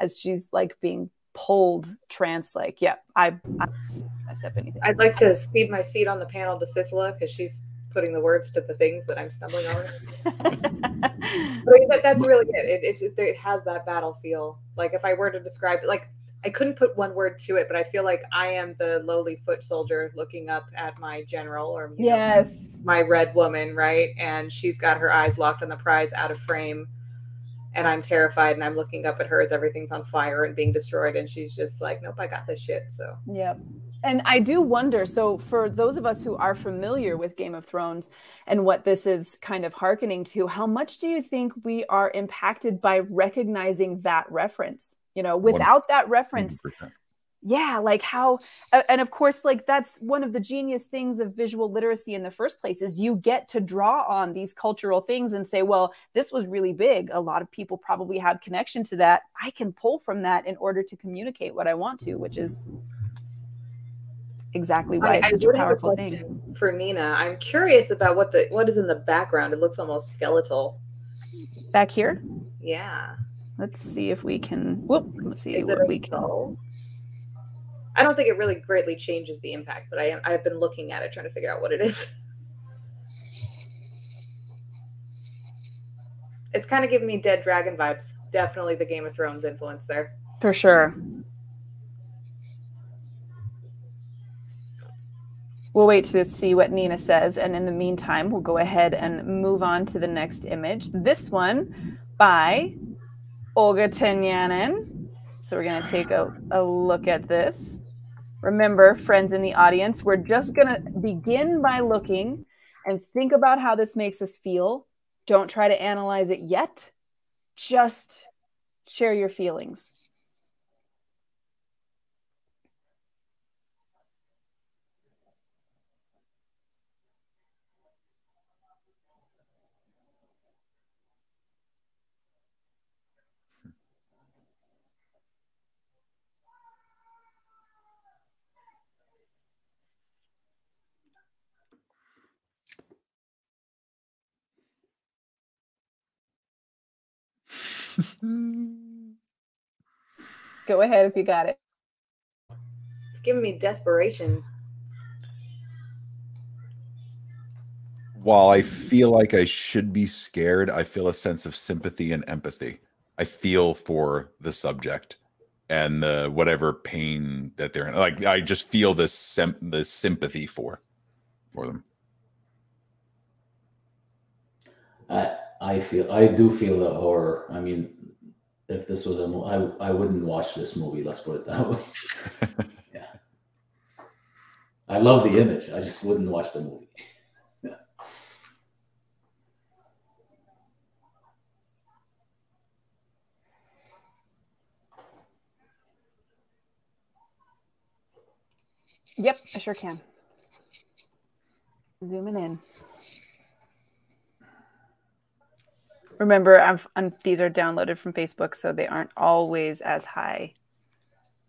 A: as she's like being pulled trance like. Yeah, I, I mess up anything.
E: I'd like to cede my seat on the panel to Sissela because she's putting the words to the things that I'm stumbling over. but that's really it. It, it. it has that battle feel. Like if I were to describe it, like I couldn't put one word to it, but I feel like I am the lowly foot soldier looking up at my general or
A: yes,
E: know, my red woman, right? And she's got her eyes locked on the prize out of frame. And I'm terrified and I'm looking up at her as everything's on fire and being destroyed. And she's just like, Nope, I got this shit. So
A: Yep and I do wonder. So, for those of us who are familiar with Game of Thrones and what this is kind of hearkening to, how much do you think we are impacted by recognizing that reference? You know, without that reference, yeah, like how, and of course, like that's one of the genius things of visual literacy in the first place is you get to draw on these cultural things and say, well, this was really big. A lot of people probably have connection to that. I can pull from that in order to communicate what I want to, which is exactly why I, it's such a powerful thing.
E: For Nina, I'm curious about what the what is in the background. It looks almost skeletal.
A: Back here?
E: Yeah.
A: Let's see if we can. Whoop. Let's see is what we skull? can.
E: I don't think it really greatly changes the impact, but I I've been looking at it trying to figure out what it is. It's kind of giving me Dead Dragon vibes. Definitely the Game of Thrones influence there.
A: For sure. We'll wait to see what Nina says. And in the meantime, we'll go ahead and move on to the next image. This one by Olga Tenyanin. So we're going to take a, a look at this. Remember, friends in the audience, we're just going to begin by looking and think about how this makes us feel. Don't try to analyze it yet. Just share your feelings. Go ahead if you got it.
E: It's giving me desperation.
C: While I feel like I should be scared, I feel a sense of sympathy and empathy. I feel for the subject and the whatever pain that they're in. Like I just feel this sim- this sympathy for for them.
B: I I feel I do feel the horror. I mean, if this was a movie, I I wouldn't watch this movie. Let's put it that way. yeah, I love the image. I just wouldn't watch the movie. Yeah.
A: Yep, I sure can. Zooming in. Remember, I'm, I'm, these are downloaded from Facebook, so they aren't always as high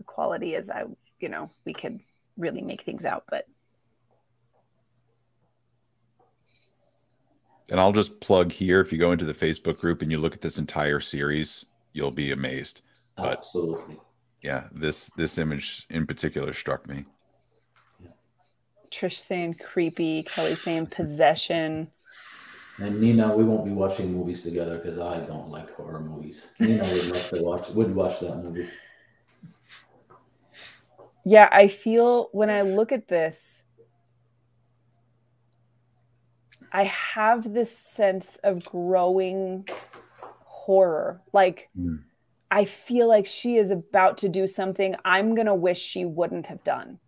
A: quality as I, you know, we could really make things out. But
C: and I'll just plug here. If you go into the Facebook group and you look at this entire series, you'll be amazed.
B: But, Absolutely.
C: Yeah, this this image in particular struck me.
A: Trish saying creepy, Kelly saying possession.
B: And Nina, we won't be watching movies together because I don't like horror movies. Nina would love to watch would watch that movie.
A: Yeah, I feel when I look at this, I have this sense of growing horror. Like mm. I feel like she is about to do something I'm gonna wish she wouldn't have done.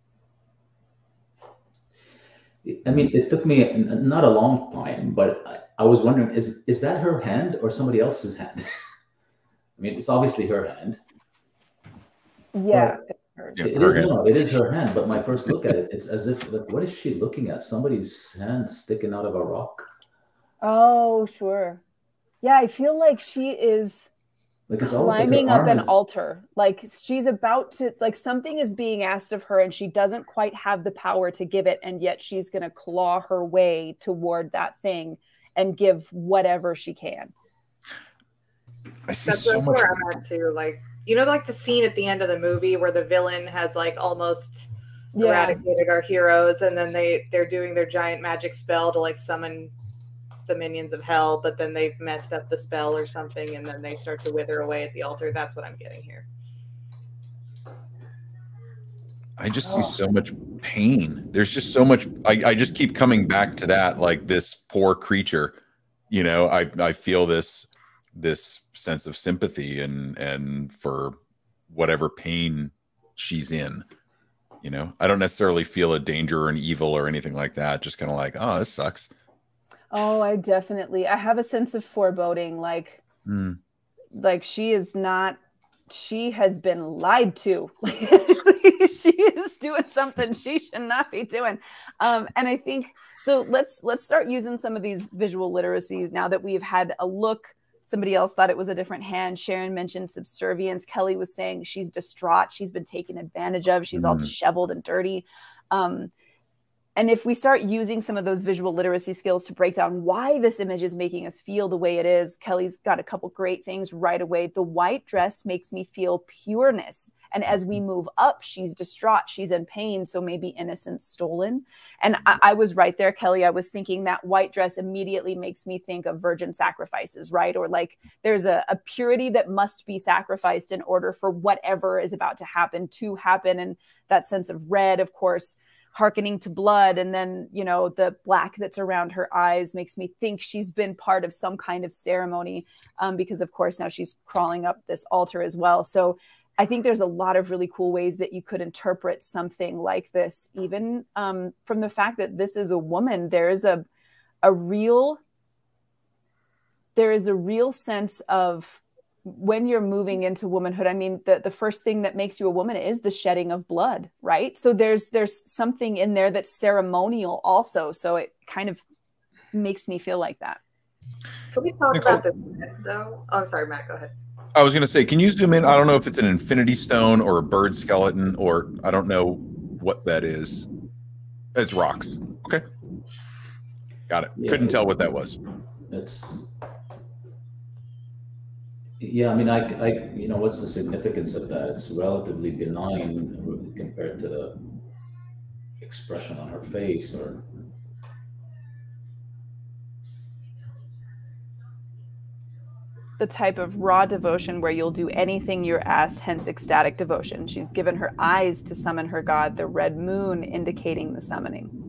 B: I mean, it took me not a long time, but I, I was wondering, is is that her hand or somebody else's hand? I mean, it's obviously her hand.
A: Yeah.
B: Well,
A: hers.
C: Yeah,
B: It
C: her
B: is
C: hand.
B: no, it is her hand. But my first look at it, it's as if like, what is she looking at? Somebody's hand sticking out of a rock.
A: Oh, sure. Yeah, I feel like she is
B: Like it's almost like
A: climbing up an
B: is-
A: altar. Like she's about to, like something is being asked of her and she doesn't quite have the power to give it. And yet she's going to claw her way toward that thing and give whatever she can.
C: I see
E: That's,
C: so
E: that's
C: much.
E: I'm at too. Like, you know, like the scene at the end of the movie where the villain has like almost
A: Yeah.
E: eradicated our heroes, and then they they're doing their giant magic spell to like summon the minions of hell, but then they've messed up the spell or something, and then they start to wither away at the altar. That's what I'm getting here.
C: I just see
B: Oh.
C: so much pain. There's just so much. I, I just keep coming back to that. Like this poor creature, you know. I I feel this this sense of sympathy and and for whatever pain she's in. You know, I don't necessarily feel a danger or an evil or anything like that. Just kind of like, oh, this sucks.
A: Oh, I definitely, I have a sense of foreboding. Like,
C: Hmm.
A: like she is not she has been lied to. She is doing something she should not be doing. Um and i think so let's let's start using some of these visual literacies now that we've had a look. Somebody else thought it was a different hand. Sharon mentioned subservience. Kelly was saying she's distraught. She's been taken advantage of. She's all
C: Mhm.
A: disheveled and dirty. Um and if we start using some of those visual literacy skills to break down why this image is making us feel the way it is, Kelly's got a couple great things right away. The white dress makes me feel pureness. And as we move up, she's distraught, she's in pain. So maybe innocence stolen. And I, I was right there, Kelly. I was thinking that white dress immediately makes me think of virgin sacrifices, right? Or like there's a, a purity that must be sacrificed in order for whatever is about to happen to happen. And that sense of red, of course hearkening to blood and then you know the black that's around her eyes makes me think she's been part of some kind of ceremony um, because of course now she's crawling up this altar as well. So i think there's a lot of really cool ways that you could interpret something like this even um, from the fact that this is a woman. There is a a real there is a real sense of when you're moving into womanhood i mean the, the first thing that makes you a woman is the shedding of blood right so there's there's something in there that's ceremonial also so it kind of makes me feel like that
E: Can we talk
C: Nicole?
E: about this though? Oh, I'm sorry, Matt. Go ahead.
C: I was going to say, can you zoom in? I don't know if it's an infinity stone or a bird skeleton or I don't know what that is. It's rocks. Okay. Got it.
B: Yeah.
C: Couldn't tell what that was.
B: It's yeah. I mean, I, I, you know, what's the significance of that? It's relatively benign compared to the expression on her face, or
A: the type of raw devotion where you'll do anything you're asked hence ecstatic devotion she's given her eyes to summon her god the red moon indicating the summoning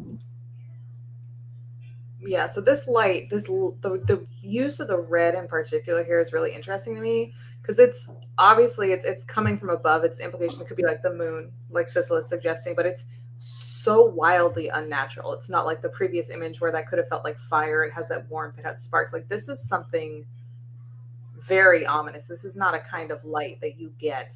E: Yeah. So this light, this the the use of the red in particular here is really interesting to me because it's obviously it's it's coming from above. Its implication could be like the moon, like Sissel is suggesting, but it's so wildly unnatural. It's not like the previous image where that could have felt like fire. It has that warmth. It has sparks. Like this is something very ominous. This is not a kind of light that you get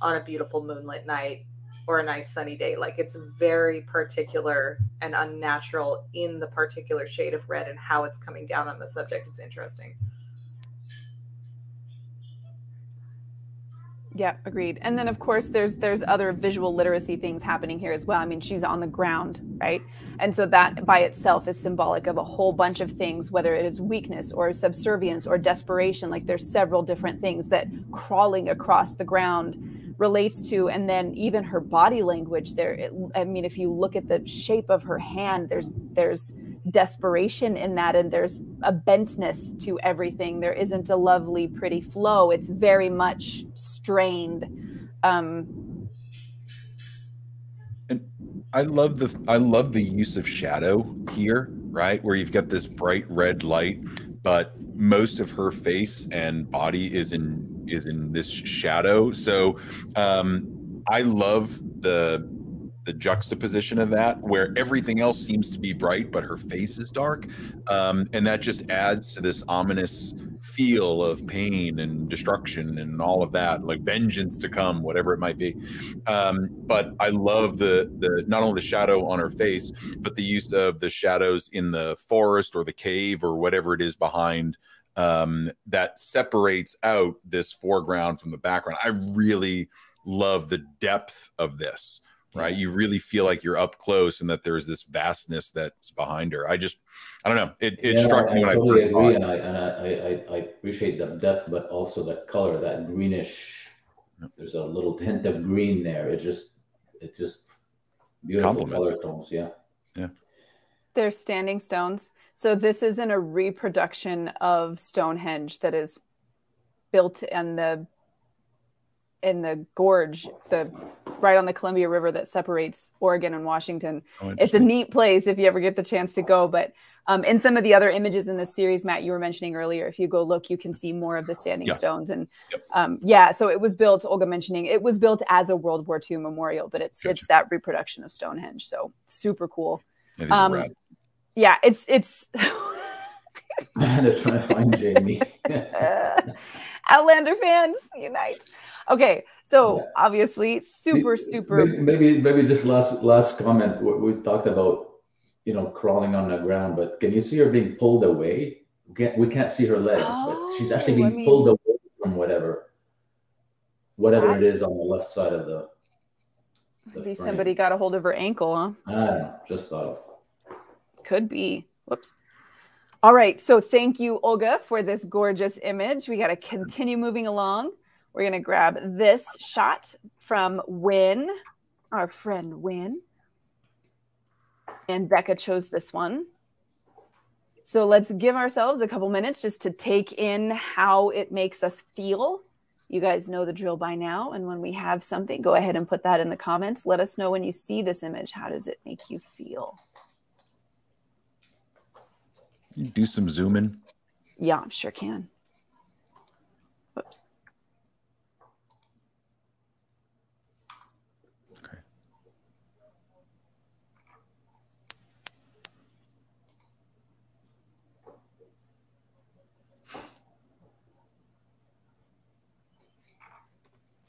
E: on a beautiful moonlit night or a nice sunny day. Like it's very particular and unnatural in the particular shade of red and how it's coming down on the subject. It's interesting.
A: yeah agreed and then of course there's there's other visual literacy things happening here as well i mean she's on the ground right and so that by itself is symbolic of a whole bunch of things whether it is weakness or subservience or desperation like there's several different things that crawling across the ground relates to and then even her body language there it, i mean if you look at the shape of her hand there's there's desperation in that and there's a bentness to everything. There isn't a lovely pretty flow. It's very much strained. Um and
C: I love the I love the use of shadow here, right? Where you've got this bright red light, but most of her face and body is in is in this shadow. So um I love the the juxtaposition of that where everything else seems to be bright but her face is dark um, and that just adds to this ominous feel of pain and destruction and all of that, like vengeance to come, whatever it might be. Um, but I love the the not only the shadow on her face, but the use of the shadows in the forest or the cave or whatever it is behind um, that separates out this foreground from the background. I really love the depth of this right? You really feel like you're up close and that there's this vastness that's behind her. I just i don't know. It, it
B: yeah,
C: struck
B: I,
C: me
B: I
C: when
B: totally
C: i
B: agree and, I, and I, I i appreciate the depth but also the color that greenish there's a little hint of green there. It just it just beautiful color tones yeah.
C: Yeah.
A: They're standing stones so this isn't a reproduction of stonehenge that is built in the in the gorge, the right on the Columbia River that separates Oregon and Washington. Oh, it's a neat place if you ever get the chance to go. But um, in some of the other images in this series, Matt, you were mentioning earlier, if you go look, you can see more of the standing yeah. stones. And yep. um, yeah, so it was built. Olga mentioning it was built as a World War II memorial, but it's gotcha. it's that reproduction of Stonehenge. So super cool.
C: Yeah, um,
A: yeah it's it's.
B: They're trying to find Jamie.
A: Outlander fans unite. Okay, so yeah. obviously, super, super.
B: Maybe, maybe just last last comment. We, we talked about, you know, crawling on the ground, but can you see her being pulled away? We can't, we can't see her legs, oh, but she's actually oh, being I mean, pulled away from whatever, whatever that, it is on the left side of the.
A: the maybe frame. somebody got a hold of her ankle, huh?
B: I don't know. Just thought.
A: Could be. Whoops. All right. So thank you, Olga, for this gorgeous image. We got to continue moving along. We're going to grab this shot from Win, our friend Win. And Becca chose this one. So let's give ourselves a couple minutes just to take in how it makes us feel. You guys know the drill by now. And when we have something, go ahead and put that in the comments. Let us know when you see this image. How does it make you feel?
C: You do some zooming.
A: Yeah, I'm sure can. Whoops.
C: Okay.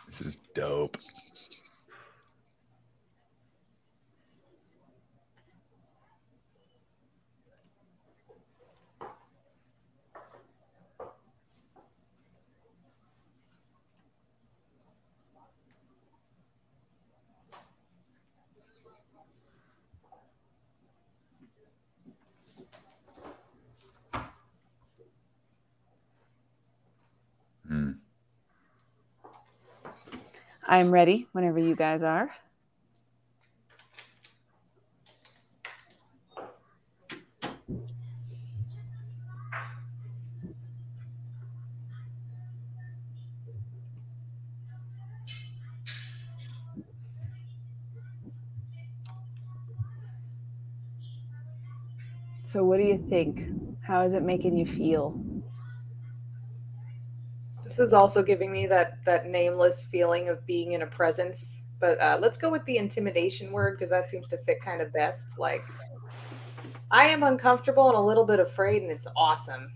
C: This is dope.
A: I'm ready whenever you guys are. So, what do you think? How is it making you feel?
E: This is also giving me that that nameless feeling of being in a presence. But uh, let's go with the intimidation word because that seems to fit kind of best. Like, I am uncomfortable and a little bit afraid, and it's awesome.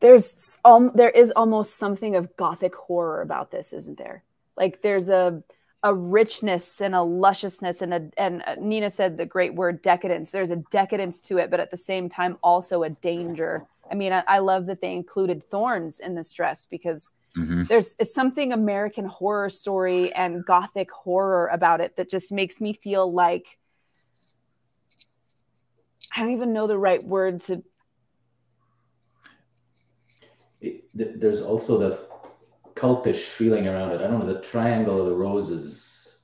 A: There's um, there is almost something of gothic horror about this, isn't there? Like, there's a a richness and a lusciousness and a and uh, Nina said the great word decadence. There's a decadence to it, but at the same time also a danger I mean, I, I love that they included thorns in this dress because mm-hmm. there's it's something American horror story and gothic horror about it that just makes me feel like I don't even know the right word to.
B: It, there's also the cultish feeling around it. I don't know the triangle of the roses.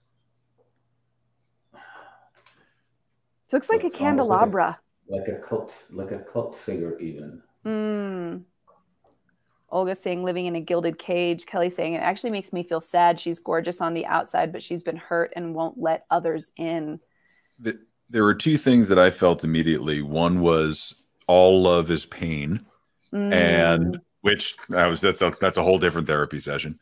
A: It looks like a candelabra.
B: Like a, like a cult, like a cult figure, even.
A: Mm. Olga saying living in a gilded cage. Kelly saying it actually makes me feel sad. She's gorgeous on the outside, but she's been hurt and won't let others in.
C: The, there were two things that I felt immediately. One was all love is pain, mm. and which I was that's a that's a whole different therapy session.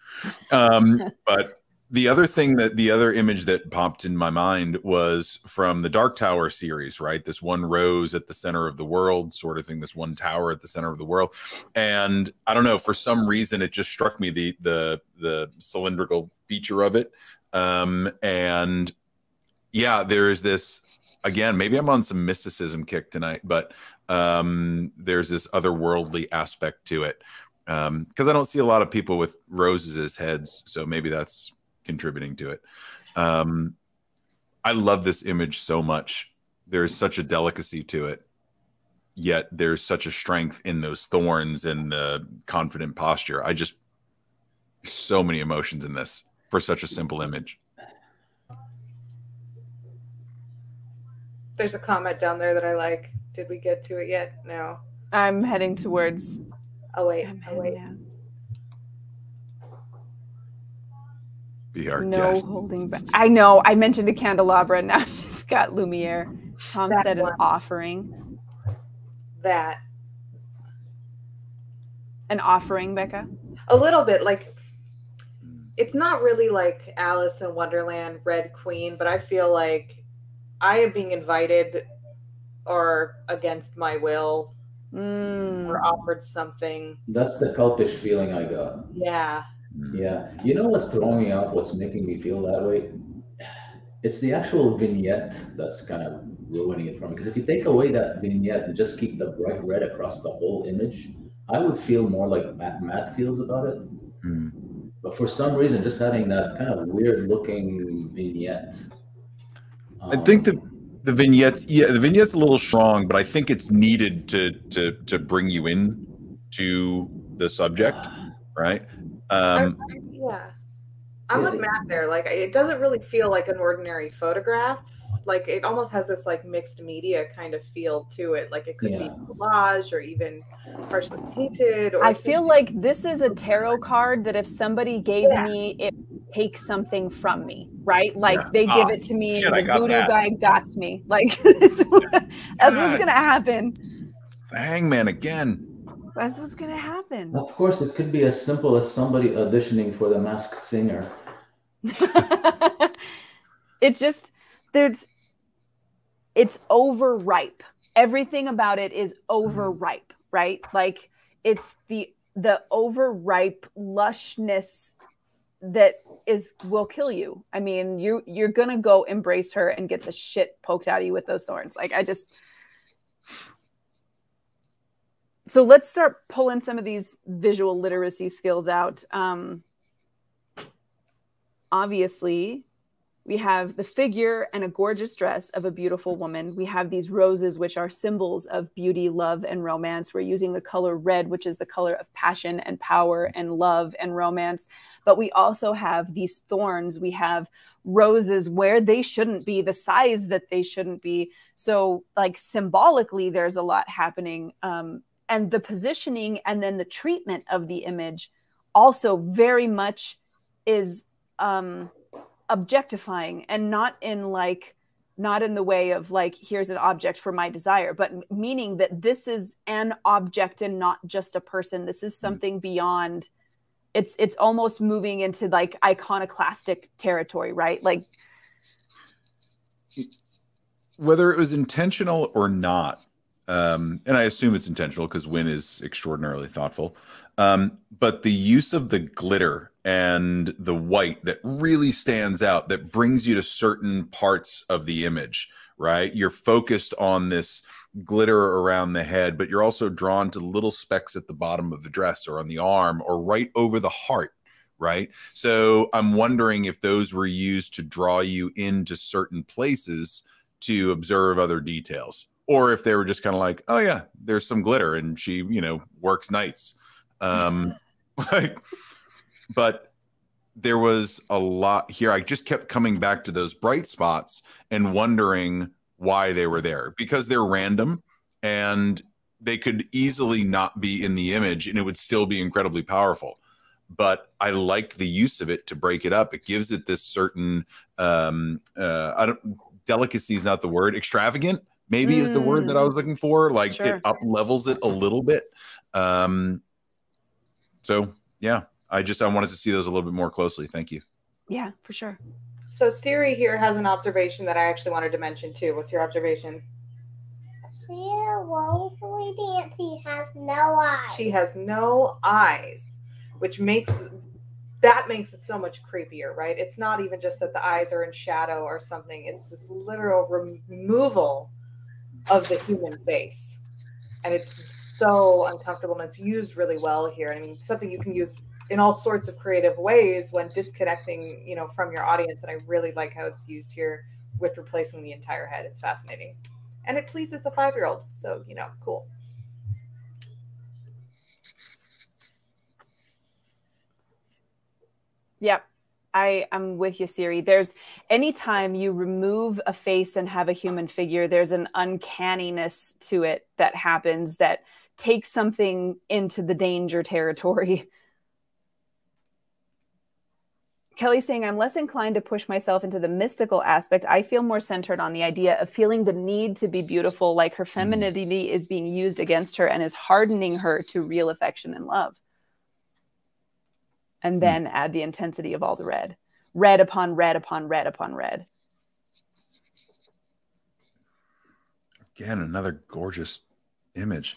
C: Um, but the other thing that the other image that popped in my mind was from the Dark Tower series, right? This one rose at the center of the world, sort of thing. This one tower at the center of the world, and I don't know for some reason it just struck me the the the cylindrical feature of it, um, and yeah, there is this again. Maybe I'm on some mysticism kick tonight, but um, there's this otherworldly aspect to it because um, I don't see a lot of people with roses as heads, so maybe that's contributing to it. Um, I love this image so much. There's such a delicacy to it, yet there's such a strength in those thorns and the confident posture. I just so many emotions in this for such a simple image.
E: There's a comment down there that I like. Did we get to it yet? No.
A: I'm heading towards.
E: Oh wait. Oh wait. Down.
C: Be our
A: no
C: guest.
A: holding back. I know. I mentioned a candelabra. Now she's got Lumiere. Tom that said one. an offering.
E: That.
A: An offering, Becca.
E: A little bit like. It's not really like Alice in Wonderland, Red Queen, but I feel like I am being invited or against my will
A: mm.
E: or offered something.
B: That's the cultish feeling I got.
E: Yeah.
B: Yeah. You know what's throwing me off? What's making me feel that way? It's the actual vignette that's kind of ruining it for me. Because if you take away that vignette and just keep the bright red across the whole image, I would feel more like Matt, Matt feels about it.
C: Mm.
B: But for some reason, just having that kind of weird looking vignette.
C: Um, I think the the vignettes, yeah, the vignette's a little strong, but I think it's needed to to to bring you in to the subject, right? Um,
E: I, I, yeah, I'm with Matt there. Like, it doesn't really feel like an ordinary photograph. Like, it almost has this like mixed media kind of feel to it. Like, it could yeah. be collage or even partially painted. Or
A: I feel like this is a tarot card that if somebody gave yeah. me, it take something from me, right? Like yeah. they give ah, it to me, shit, the voodoo that. guy got me. Like that's what's gonna happen.
C: Hangman again.
A: That's what's gonna happen.
B: Of course, it could be as simple as somebody auditioning for the Masked Singer.
A: it's just there's it's overripe. Everything about it is overripe, right? Like it's the the overripe lushness that is will kill you. I mean, you you're gonna go embrace her and get the shit poked out of you with those thorns. Like I just so let's start pulling some of these visual literacy skills out. Um, obviously, we have the figure and a gorgeous dress of a beautiful woman. We have these roses, which are symbols of beauty, love, and romance. We're using the color red, which is the color of passion and power and love and romance. But we also have these thorns. We have roses where they shouldn't be, the size that they shouldn't be. So, like symbolically, there's a lot happening. Um, and the positioning and then the treatment of the image also very much is um, objectifying and not in like not in the way of like here's an object for my desire but meaning that this is an object and not just a person this is mm. something beyond it's it's almost moving into like iconoclastic territory right like
C: whether it was intentional or not um, and I assume it's intentional because Win is extraordinarily thoughtful. Um, but the use of the glitter and the white that really stands out, that brings you to certain parts of the image, right? You're focused on this glitter around the head, but you're also drawn to little specks at the bottom of the dress or on the arm or right over the heart right? So I'm wondering if those were used to draw you into certain places to observe other details or if they were just kind of like, oh yeah, there's some glitter and she, you know, works nights. Um, like, but there was a lot here. I just kept coming back to those bright spots and wondering why they were there because they're random and they could easily not be in the image and it would still be incredibly powerful but I like the use of it to break it up. It gives it this certain um uh I don't delicacy is not the word extravagant maybe mm. is the word that I mm. was looking for. Like sure. it up levels it a little bit. Um, so yeah, I just I wanted to see those a little bit more closely. Thank you.
A: Yeah, for sure.
E: So Siri here has an observation that I actually wanted to mention too. What's your observation?
F: Sarah Wolverine Nancy has no eyes.
E: She has no eyes, which makes that makes it so much creepier, right? It's not even just that the eyes are in shadow or something. It's this literal removal of the human face. And it's so uncomfortable and it's used really well here. I mean, something you can use in all sorts of creative ways when disconnecting, you know, from your audience. And I really like how it's used here with replacing the entire head. It's fascinating. And it pleases a five year old. So, you know, cool.
A: Yep. I am with you, Siri. There's anytime you remove a face and have a human figure, there's an uncanniness to it that happens that takes something into the danger territory. Kelly saying, I'm less inclined to push myself into the mystical aspect. I feel more centered on the idea of feeling the need to be beautiful, like her hmm. femininity is being used against her and is hardening her to real affection and love. And then mm. add the intensity of all the red, red upon red upon red upon red.
C: Again, another gorgeous image.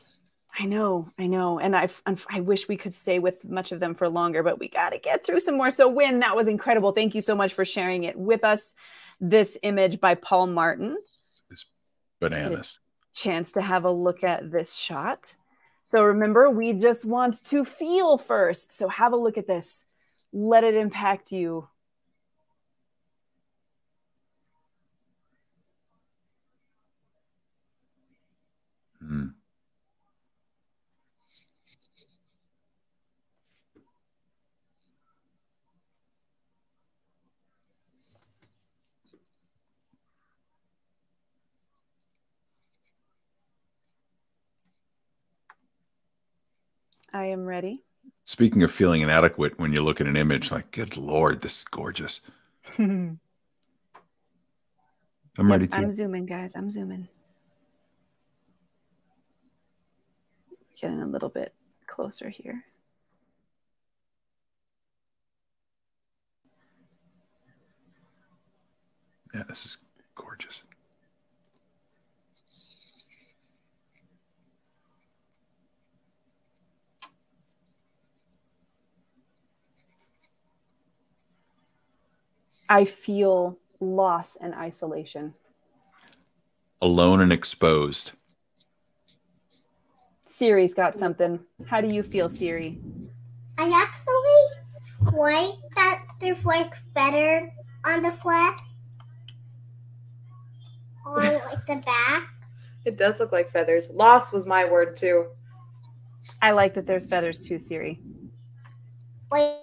A: I know, I know, and I I wish we could stay with much of them for longer, but we got to get through some more. So, Win, that was incredible. Thank you so much for sharing it with us. This image by Paul Martin.
C: It's bananas.
A: Chance to have a look at this shot. So remember, we just want to feel first. So have a look at this. Let it impact you. I am ready.
C: Speaking of feeling inadequate when you look at an image, like, good Lord, this is gorgeous. I'm ready to.
A: I'm zooming, guys. I'm zooming. Getting a little bit closer here.
C: Yeah, this is gorgeous.
A: I feel loss and isolation.
C: Alone and exposed.
A: Siri's got something. How do you feel, Siri?
F: I actually like that there's like feathers on the flag. On like the back.
E: It does look like feathers. Loss was my word too.
A: I like that there's feathers too, Siri.
F: Like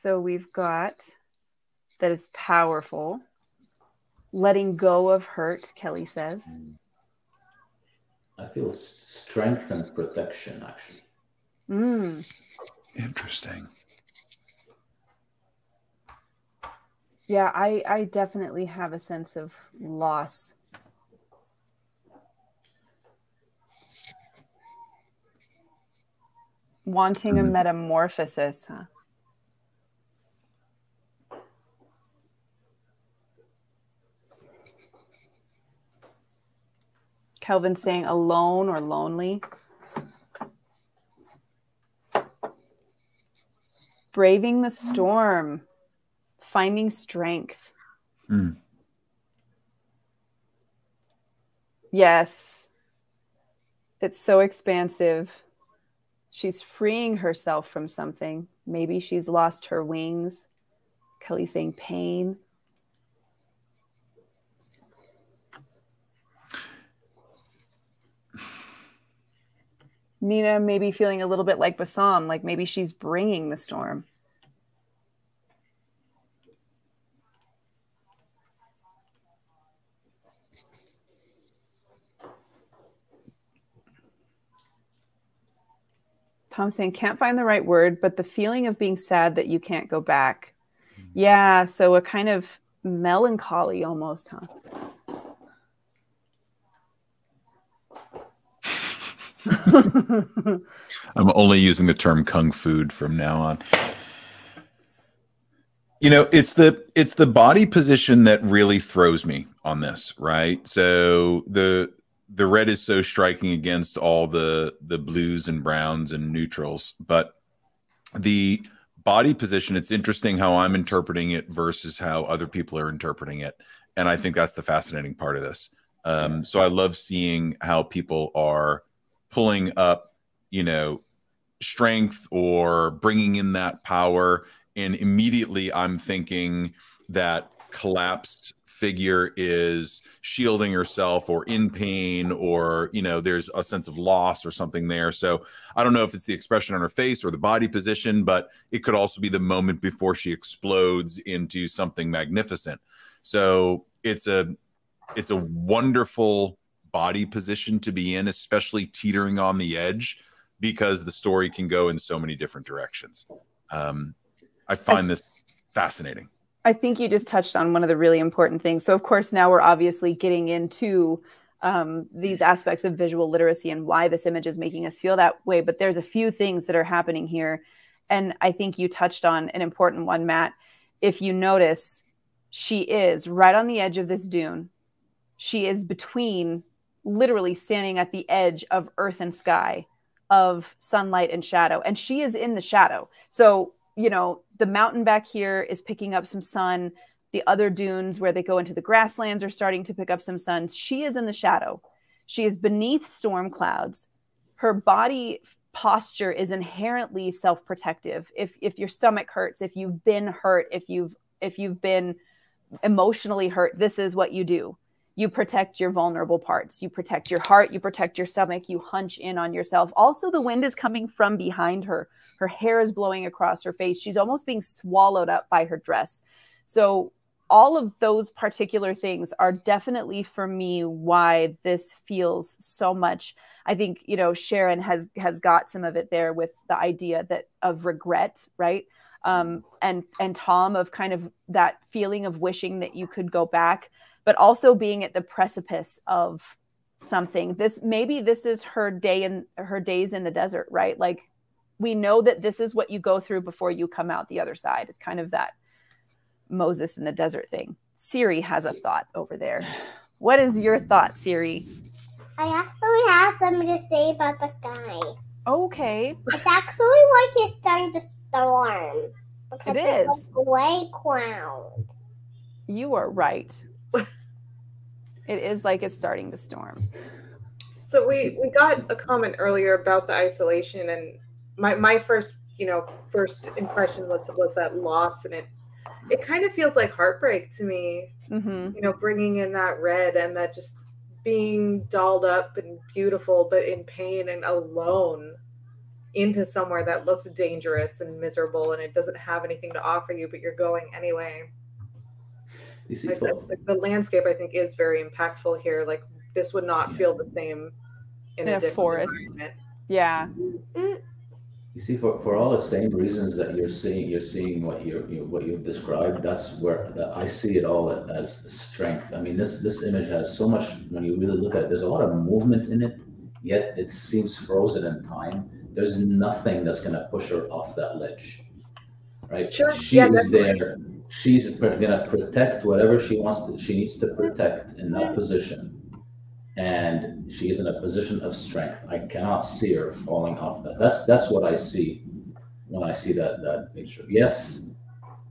A: so we've got that it's powerful. Letting go of hurt, Kelly says.
B: I feel strength and protection, actually.
A: Mm.
C: Interesting.
A: Yeah, I, I definitely have a sense of loss. Wanting mm. a metamorphosis, huh? Kelvin saying alone or lonely. Braving the storm, finding strength.
C: Mm.
A: Yes. It's so expansive. She's freeing herself from something. Maybe she's lost her wings. Kelly saying pain. Nina maybe feeling a little bit like Bassam, like maybe she's bringing the storm. Tom saying, can't find the right word, but the feeling of being sad that you can't go back. Mm-hmm. Yeah, so a kind of melancholy almost, huh?
C: I'm only using the term kung fu from now on. You know, it's the it's the body position that really throws me on this, right? So the the red is so striking against all the the blues and browns and neutrals, but the body position, it's interesting how I'm interpreting it versus how other people are interpreting it. And I think that's the fascinating part of this. Um, so I love seeing how people are pulling up, you know, strength or bringing in that power. And immediately I'm thinking that collapsed figure is shielding herself or in pain or you know there's a sense of loss or something there so i don't know if it's the expression on her face or the body position but it could also be the moment before she explodes into something magnificent so it's a it's a wonderful body position to be in especially teetering on the edge because the story can go in so many different directions um, i find this fascinating
A: I think you just touched on one of the really important things. So, of course, now we're obviously getting into um, these aspects of visual literacy and why this image is making us feel that way. But there's a few things that are happening here. And I think you touched on an important one, Matt. If you notice, she is right on the edge of this dune. She is between, literally standing at the edge of earth and sky, of sunlight and shadow. And she is in the shadow. So you know, the mountain back here is picking up some sun. The other dunes where they go into the grasslands are starting to pick up some sun. She is in the shadow. She is beneath storm clouds. Her body posture is inherently self-protective. If if your stomach hurts, if you've been hurt, if you've if you've been emotionally hurt, this is what you do. You protect your vulnerable parts. You protect your heart, you protect your stomach, you hunch in on yourself. Also the wind is coming from behind her her hair is blowing across her face. She's almost being swallowed up by her dress. So, all of those particular things are definitely for me why this feels so much. I think, you know, Sharon has has got some of it there with the idea that of regret, right? Um, and and Tom of kind of that feeling of wishing that you could go back, but also being at the precipice of something. This maybe this is her day in her days in the desert, right? Like we know that this is what you go through before you come out the other side. It's kind of that Moses in the desert thing. Siri has a thought over there. What is your thought, Siri?
F: I actually have something to say about the sky.
A: Okay.
F: It's actually like it's starting to storm.
A: It is.
F: Gray cloud.
A: You are right. It is like it's starting to storm.
E: So we we got a comment earlier about the isolation and my my first you know first impression was was that loss and it it kind of feels like heartbreak to me mm-hmm. you know bringing in that red and that just being dolled up and beautiful but in pain and alone into somewhere that looks dangerous and miserable and it doesn't have anything to offer you but you're going anyway
B: you see,
E: the, the, landscape i think is very impactful here like this would not feel the same
A: in, in a, a forest yeah mm-hmm.
B: You see, for, for all the same reasons that you're seeing, you're seeing what you're you, what you've described. That's where the, I see it all as strength. I mean, this this image has so much. When you really look at it, there's a lot of movement in it, yet it seems frozen in time. There's nothing that's going to push her off that ledge, right?
E: Sure.
B: She
E: yeah,
B: is there. She's going to protect whatever she wants to. She needs to protect in that position and she is in a position of strength. I cannot see her falling off that. That's that's what I see when I see that that picture. Yes,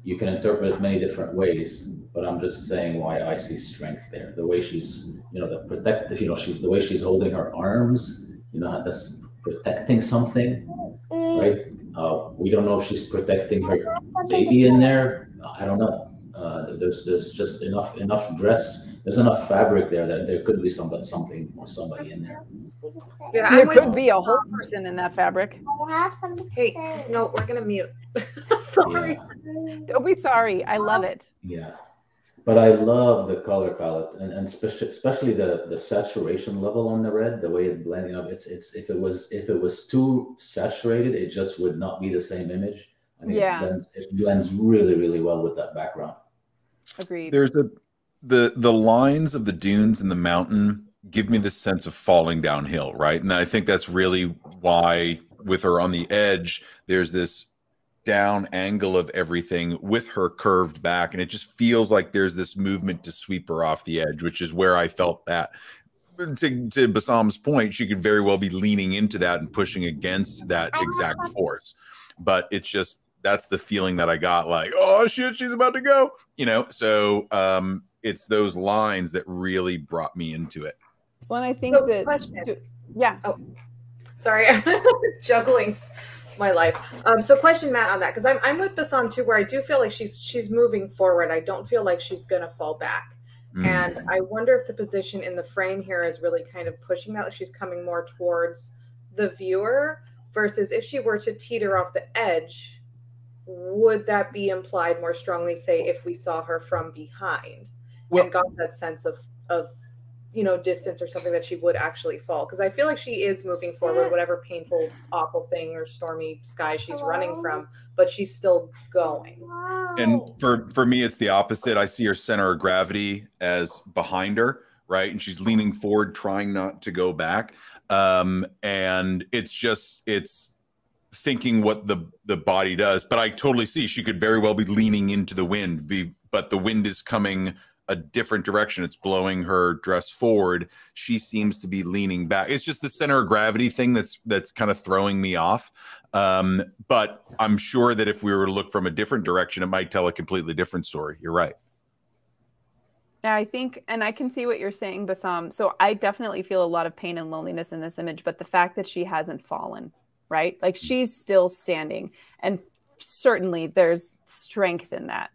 B: you can interpret it many different ways, but I'm just saying why I see strength there. The way she's, you know, the protective, you know, she's the way she's holding her arms, you know, that's protecting something, right? Uh, we don't know if she's protecting her baby in there. I don't know. Uh, there's there's just enough enough dress there's enough fabric there that there could be somebody, something or somebody in there.
A: Yeah, there could be a whole person in that fabric.
E: Hey, no, we're gonna mute. sorry.
A: Yeah. Don't be sorry. I love it.
B: Yeah, but I love the color palette and, and especially especially the the saturation level on the red, the way it blending up. It's it's if it was if it was too saturated, it just would not be the same image. I mean, yeah, it blends, it blends really really well with that background.
A: Agreed.
C: There's a the the lines of the dunes and the mountain give me this sense of falling downhill, right? And I think that's really why with her on the edge, there's this down angle of everything with her curved back. And it just feels like there's this movement to sweep her off the edge, which is where I felt that. To, to Bassam's point, she could very well be leaning into that and pushing against that exact force. But it's just that's the feeling that I got like, oh shit, she's about to go. You know, so um it's those lines that really brought me into it.
A: Well, I think
E: So,
A: that
E: question.
A: yeah.
E: Oh, sorry, I'm juggling my life. Um, so question, Matt, on that because I'm I'm with Bassam too, where I do feel like she's she's moving forward. I don't feel like she's gonna fall back,
C: Mm.
E: and I wonder if the position in the frame here is really kind of pushing that. Like she's coming more towards the viewer versus if she were to teeter off the edge, would that be implied more strongly? Say if we saw her from behind
C: Well-
E: and got that sense of of you know distance or something that she would actually fall because i feel like she is moving forward whatever painful awful thing or stormy sky she's running from but she's still going
C: And for for me, it's the opposite. I see her center of gravity as behind her, right, and she's leaning forward, trying not to go back. Um, and it's just it's thinking what the the body does. But I totally see she could very well be leaning into the wind, be but the wind is coming a different direction. It's blowing her dress forward. She seems to be leaning back. It's just the center of gravity thing that's that's kind of throwing me off. Um, but I'm sure that if we were to look from a different direction, it might tell a completely different story. You're right.
A: Yeah, I think, and I can see what you're saying, Bassam. So I definitely feel a lot of pain and loneliness in this image, but the fact that she hasn't fallen, right? Like she's still standing, and certainly there's strength in that.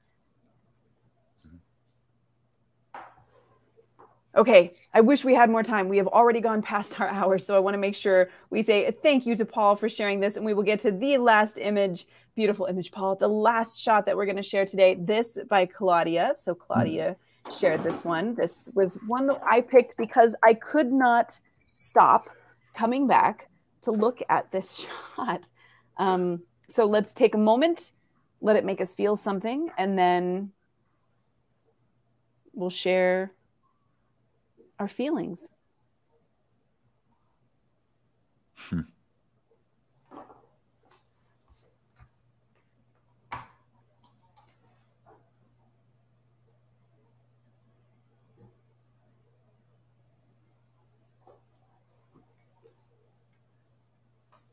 A: Okay, I wish we had more time. We have already gone past our hour, so I want to make sure we say thank you to Paul for sharing this, and we will get to the last image. Beautiful image, Paul. The last shot that we're going to share today. This by Claudia. So Claudia shared this one. This was one that I picked because I could not stop coming back to look at this shot. Um, so let's take a moment, let it make us feel something, and then we'll share our feelings.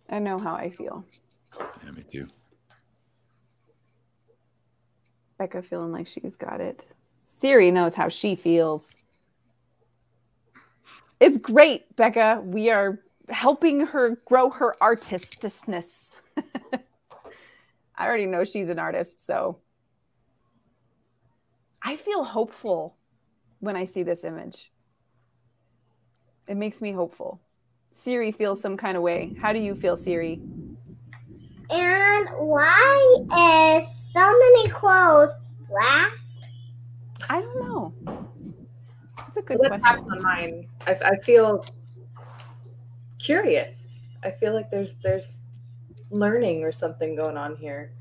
A: I know how I feel.
C: Yeah, me too.
A: Becca feeling like she's got it. Siri knows how she feels. It's great, Becca. We are helping her grow her artisticness. I already know she's an artist, so I feel hopeful when I see this image. It makes me hopeful. Siri feels some kind of way. How do you feel, Siri?
F: And why is so many clothes black?
A: I don't know. That's a good
E: Well, let's pass
A: question.
E: on mine. I, I feel curious. I feel like there's there's learning or something going on here.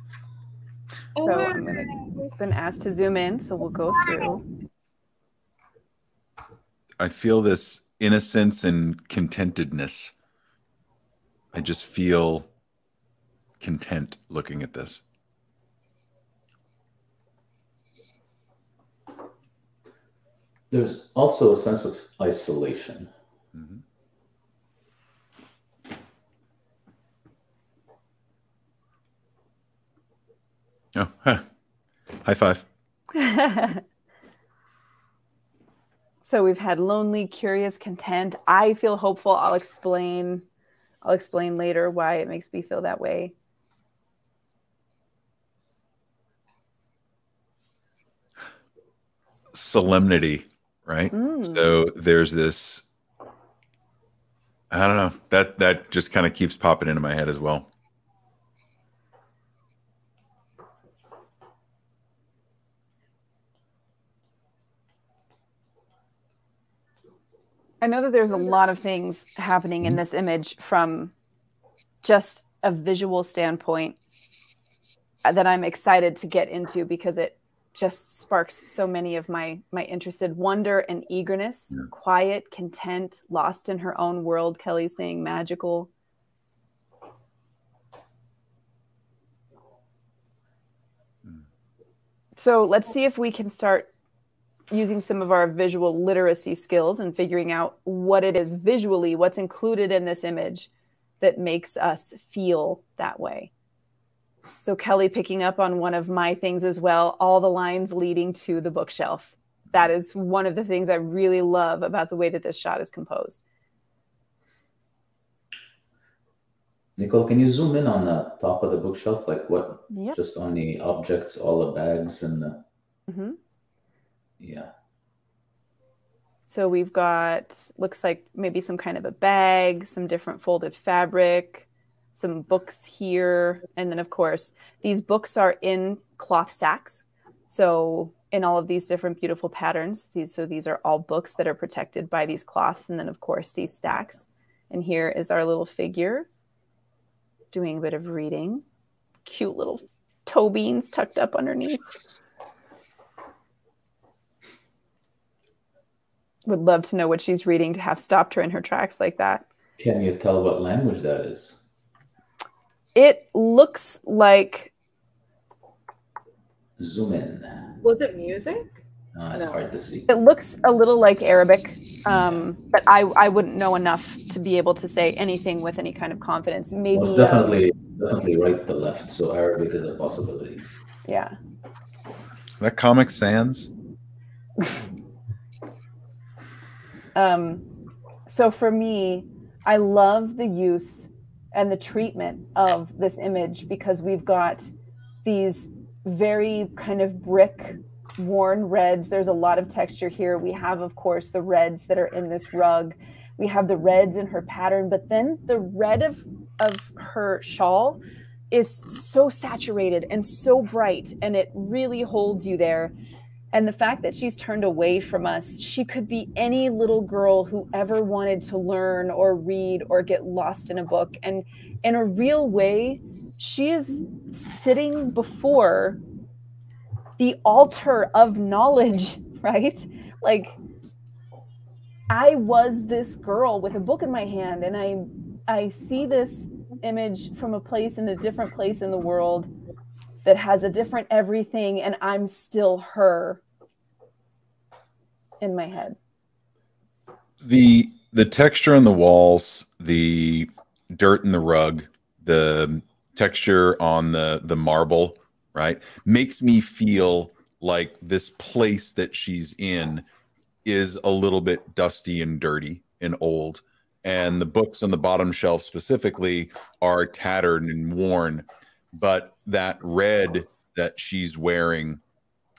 A: So I'm gonna been asked to zoom in, so we'll go through.
C: I feel this innocence and contentedness. I just feel content looking at this.
B: There's also a sense of isolation.
C: Mhm. Oh, huh. high five.
A: so we've had lonely, curious, content. I feel hopeful. I'll explain. I'll explain later why it makes me feel that way.
C: Solemnity, right?
A: Mm.
C: So there's this. I don't know. That that just kind of keeps popping into my head as well.
A: I know that there's a mm-hmm. lot of things happening in mm-hmm. this image from just a visual standpoint that I'm excited to get into because it just sparks so many of my my interested wonder and eagerness,
C: Yeah.
A: quiet, content, lost in her own world. Kelly's saying magical. Mm. So let's see if we can start using some of our visual literacy skills and figuring out what it is visually, what's included in this image that makes us feel that way. So, Kelly picking up on one of my things as well, all the lines leading to the bookshelf. That is one of the things I really love about the way that this shot is composed.
B: Nicole, can you zoom in on the top of the bookshelf? Like what?
A: Yep.
B: Just on the objects, all the bags and the.
A: Mm-hmm.
B: Yeah.
A: So we've got, looks like maybe some kind of a bag, some different folded fabric, some books here. And then, of course, these books are in cloth sacks. So in all of these different beautiful patterns, these so these are all books that are protected by these cloths. And then, of course, these stacks. And here is our little figure doing a bit of reading. Cute little toe beans tucked up underneath. Would love to know what she's reading to have stopped her in her tracks like that.
B: Can you tell what language that is?
A: It looks like.
B: Zoom in.
E: Was it music?
B: Uh, it's
E: No.
B: hard to see.
A: It looks a little like Arabic, um, but I, I wouldn't know enough to be able to say anything with any kind of confidence. Maybe,
B: Well, it's
A: uh,
B: definitely definitely right to left, so Arabic is a possibility.
A: yeah.
C: That Comic Sans.
A: Um, so for me, I love the use and the treatment of this image because we've got these very kind of brick worn reds. There's a lot of texture here. We have, of course, the reds that are in this rug. We have the reds in her pattern, but then the red of of her shawl is so saturated and so bright, and it really holds you there. And the fact that she's turned away from us, she could be any little girl who ever wanted to learn or read or get lost in a book. And in a real way, she is sitting before the altar of knowledge, right? Like, I was this girl with a book in my hand, and I I see this image from a place in a different place in the world that has a different everything and I'm still her in my head.
C: the the texture on the walls, the dirt in the rug, the texture on the the marble, right, makes me feel like this place that she's in is a little bit dusty and dirty and old. And the books on the bottom shelf specifically are tattered and worn, but that red that she's wearing,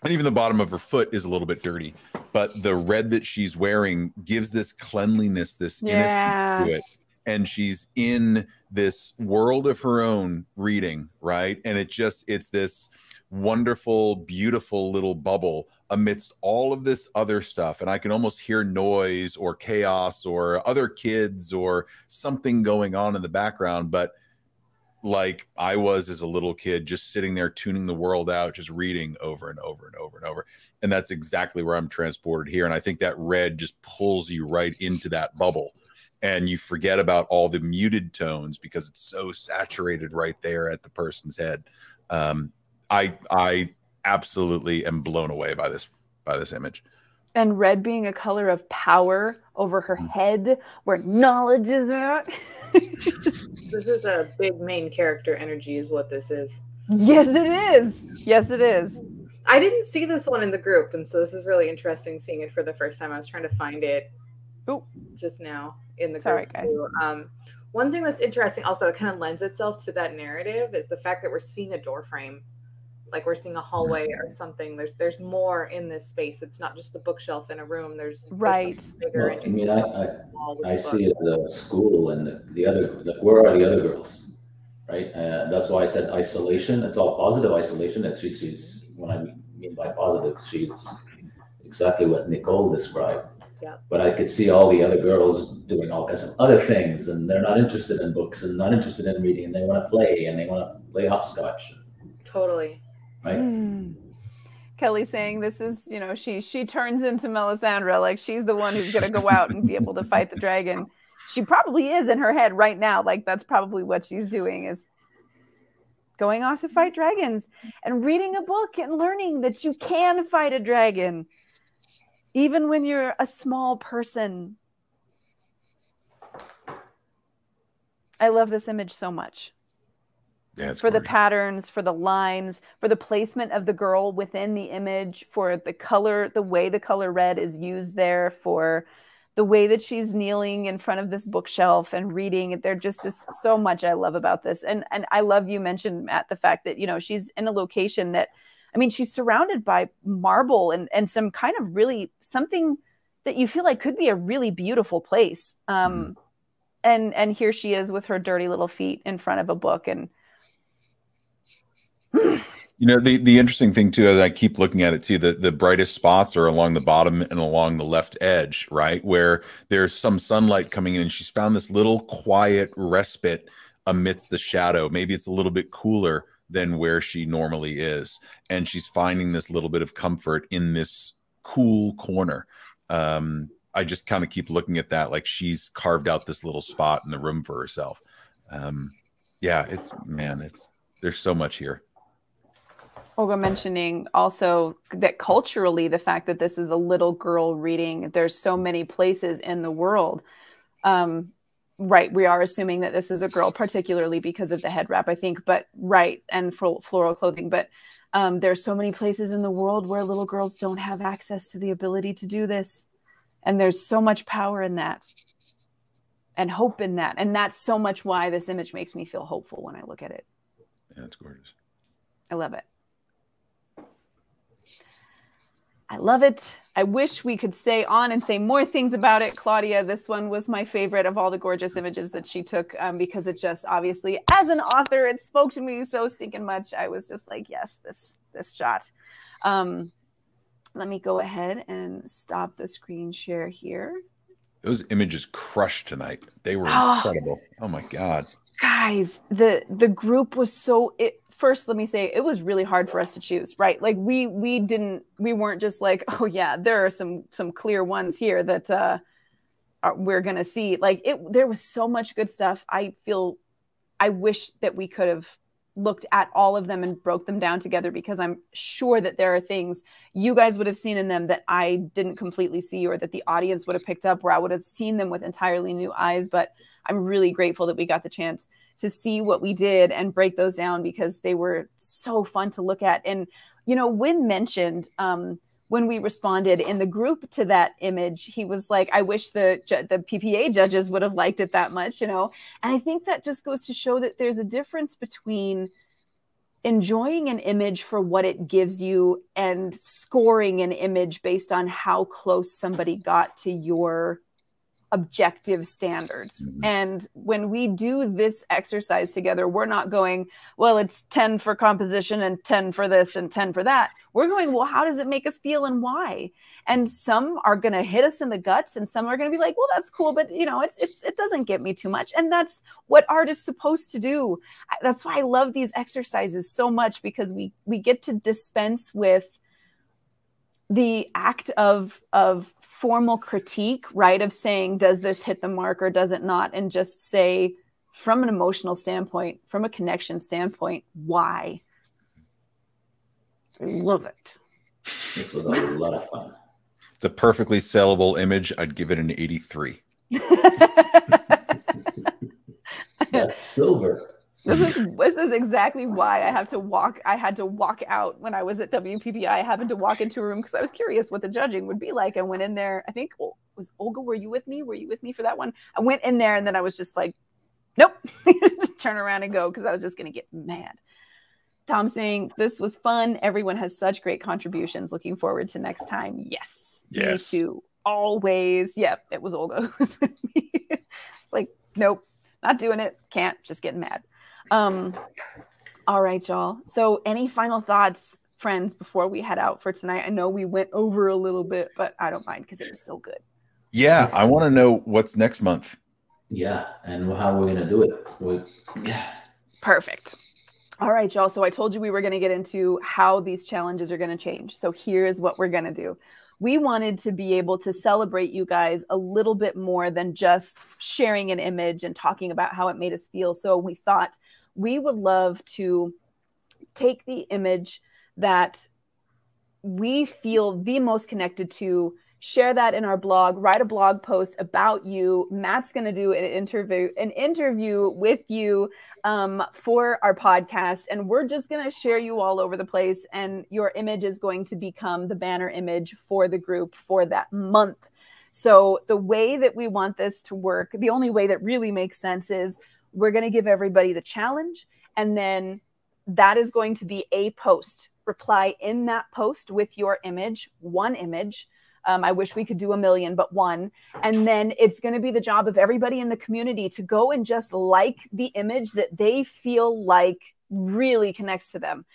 C: and even the bottom of her foot is a little bit dirty but the red that she's wearing gives this cleanliness, this
A: Yeah.
C: innocence to it. And she's in this world of her own reading, right? And it just, it's this wonderful, beautiful little bubble amidst all of this other stuff. And I can almost hear noise or chaos or other kids or something going on in the background. But like I was as a little kid, just sitting there tuning the world out, just reading over and over and over and over and that's exactly where I'm transported here. And I think that red just pulls you right into that bubble, and you forget about all the muted tones because it's so saturated right there at the person's head. Um, I I absolutely am blown away by this by this image.
A: And red being a color of power over her head where knowledge is at.
E: This is a big main character energy, is what this is.
A: yes, it is. Yes, it is.
E: I didn't see this one in the group, and so this is really interesting seeing it for the first time. I was trying to find it
A: Ooh.
E: just now in the
A: It's all
E: group.
A: right, guys.
E: too. Um, one thing that's interesting also that kind of lends itself to that narrative is the fact that we're seeing a door frame, like we're seeing a hallway or something. There's there's more in this space. It's not just a bookshelf in a room. There's there's
A: Right.
E: something bigger
B: Well, I mean, I, I, I see it as a school and the, the other, like, where are the other girls? Right? Uh, that's why I said isolation. It's all positive isolation. It's she's, she's, when I mean by positive, she's exactly what Nicole described.
E: Yeah.
B: But I could see all the other girls doing all kinds of other things and they're not interested in books and not interested in reading and they want to play and they want to play hopscotch,
E: Totally.
B: Right?
A: Hmm. Kelly saying this is, you know, she she turns into Melisandre, like she's the one who's gonna go out and be able to fight the dragon. She probably is in her head right now, like that's probably what she's doing is going off to fight dragons and reading a book and learning that you can fight a dragon even when you're a small person. I love this image so much. For the patterns, for the lines, for the placement of the girl within the image, for the color, the way the color red is used there, for the way that she's kneeling in front of this bookshelf and reading. There just is so much I love about this. And and I love you mentioned Matt the fact that you know she's in a location that I mean she's surrounded by marble and and some kind of really something that you feel like could be a really beautiful place. Um
C: Mhm.
A: and and here she is with her dirty little feet in front of a book and
C: You know, the the interesting thing too, as I keep looking at it too, the the brightest spots are along the bottom and along the left edge, right? Where there's some sunlight coming in, and she's found this little quiet respite amidst the shadow. Maybe it's a little bit cooler than where she normally is, and she's finding this little bit of comfort in this cool corner. Um, I just kind of keep looking at that, like she's carved out this little spot in the room for herself. Um, yeah, it's man, it's there's so much here.
A: Olga mentioning also that culturally, the fact that this is a little girl reading, there's so many places in the world. Um, right, we are assuming that this is a girl, particularly because of the head wrap, I think, but right, and for floral clothing. But um, there's so many places in the world where little girls don't have access to the ability to do this. And there's so much power in that and hope in that. And that's so much why this image makes me feel hopeful when I look at it.
C: Yeah, it's gorgeous.
A: I love it. I love it. I wish we could say on and say more things about it. Claudia, this one was my favorite of all the gorgeous images that she took um, because it just obviously, as an author, it spoke to me so stinking much. I was just like, yes, this this shot. Um, let me go ahead and stop the screen share here.
C: Those images crushed tonight. They were
A: Oh.
C: incredible. Oh my god.
A: guys the the group was so it first let me say it was really hard for us to choose right? Like we we didn't we weren't just like oh yeah there are some some clear ones here that uh are, we're gonna see. Like it there was so much good stuff. I feel i wish that we could have looked at all of them and broke them down together because i'm sure that there are things you guys would have seen in them that i didn't completely see or that the audience would have picked up where i would have seen them with entirely new eyes but I'm really grateful that we got the chance to see what we did and break those down because they were so fun to look at. And, you know, Win mentioned um, when we responded in the group to that image, he was like, I wish the, the PPA judges would have liked it that much, you know? And I think that just goes to show that there's a difference between enjoying an image for what it gives you and scoring an image based on how close somebody got to your objective standards.
C: Mhm.
A: And when we do this exercise together, we're not going, well, it's 10 for composition and 10 for this and 10 for that. We're going, well, how does it make us feel and why? And some are going to hit us in the guts and some are going to be like, well, that's cool, but you know, it's it's it doesn't get me too much. And that's what art is supposed to do. That's why I love these exercises so much because we we get to dispense with the act of of formal critique right of saying does this hit the mark or does it not and just say from an emotional standpoint from a connection standpoint why i love it
B: This was a lot of fun.
C: It's a perfectly sellable image. I'd give it an 83.
B: That's silver.
A: This is this is exactly why I have to walk. I had to walk out when I was at WPPI. I happened to walk into a room because I was curious what the judging would be like. I went in there. I think oh, was Olga. Were you with me? Were you with me for that one? I went in there and then I was just like, nope, turn around and go because I was just gonna get mad. Tom saying this was fun. Everyone has such great contributions. Looking forward to next time. Yes,
C: Yes.
A: me too. Always. Yep, it was Olga who was with me. it's like, nope, not doing it. Can't. Just getting mad. Um, all right, y'all. So, any final thoughts, friends, before we head out for tonight? I know we went over a little bit, but I don't mind because it was so good.
C: Yeah, I want to know what's next month.
B: Yeah, and how we're gonna do it? We, yeah,
A: Perfect. All right, y'all. So I told you we were going to get into how these challenges are going to change. So here's what we're going to do. We wanted to be able to celebrate you guys a little bit more than just sharing an image and talking about how it made us feel. So we thought we would love to take the image that we feel the most connected to share that in our blog write a blog post about you. Matt's going to do an interview an interview with you um, for our podcast and we're just going to share you all over the place and your image is going to become the banner image for the group for that month. So the way that we want this to work the only way that really makes sense is we're going to give everybody the challenge and then that is going to be a post reply in that post with your image one image um, I wish we could do a million, but one. And then it's going to be the job of everybody in the community to go and just like the image that they feel like really connects to them.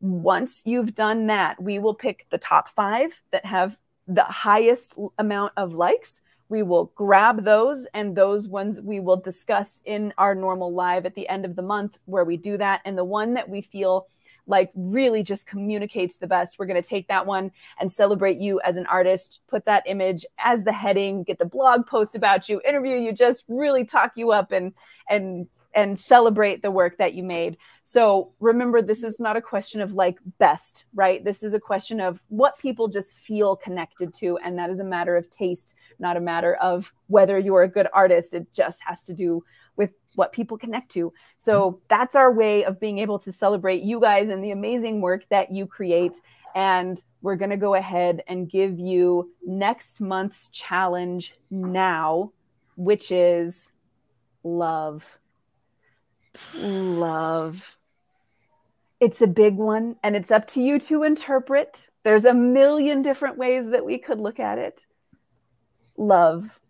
A: Once you've done that, we will pick the top five that have the highest amount of likes. We will grab those, and those ones we will discuss in our normal live at the end of the month where we do that. And the one that we feel like really just communicates the best. We're going to take that one and celebrate you as an artist, put that image as the heading, get the blog post about you, interview you, just really talk you up and and and celebrate the work that you made. So remember, this is not a question of like best, right? This is a question of what people just feel connected to. And that is a matter of taste, not a matter of whether you're a good artist. It just has to do with what people connect to. So mm-hmm. that's our way of being able to celebrate you guys and the amazing work that you create. And we're going to go ahead and give you next month's challenge now, which is love. Love. It's a big one, and it's up to you to interpret. There's a million different ways that we could look at it. Love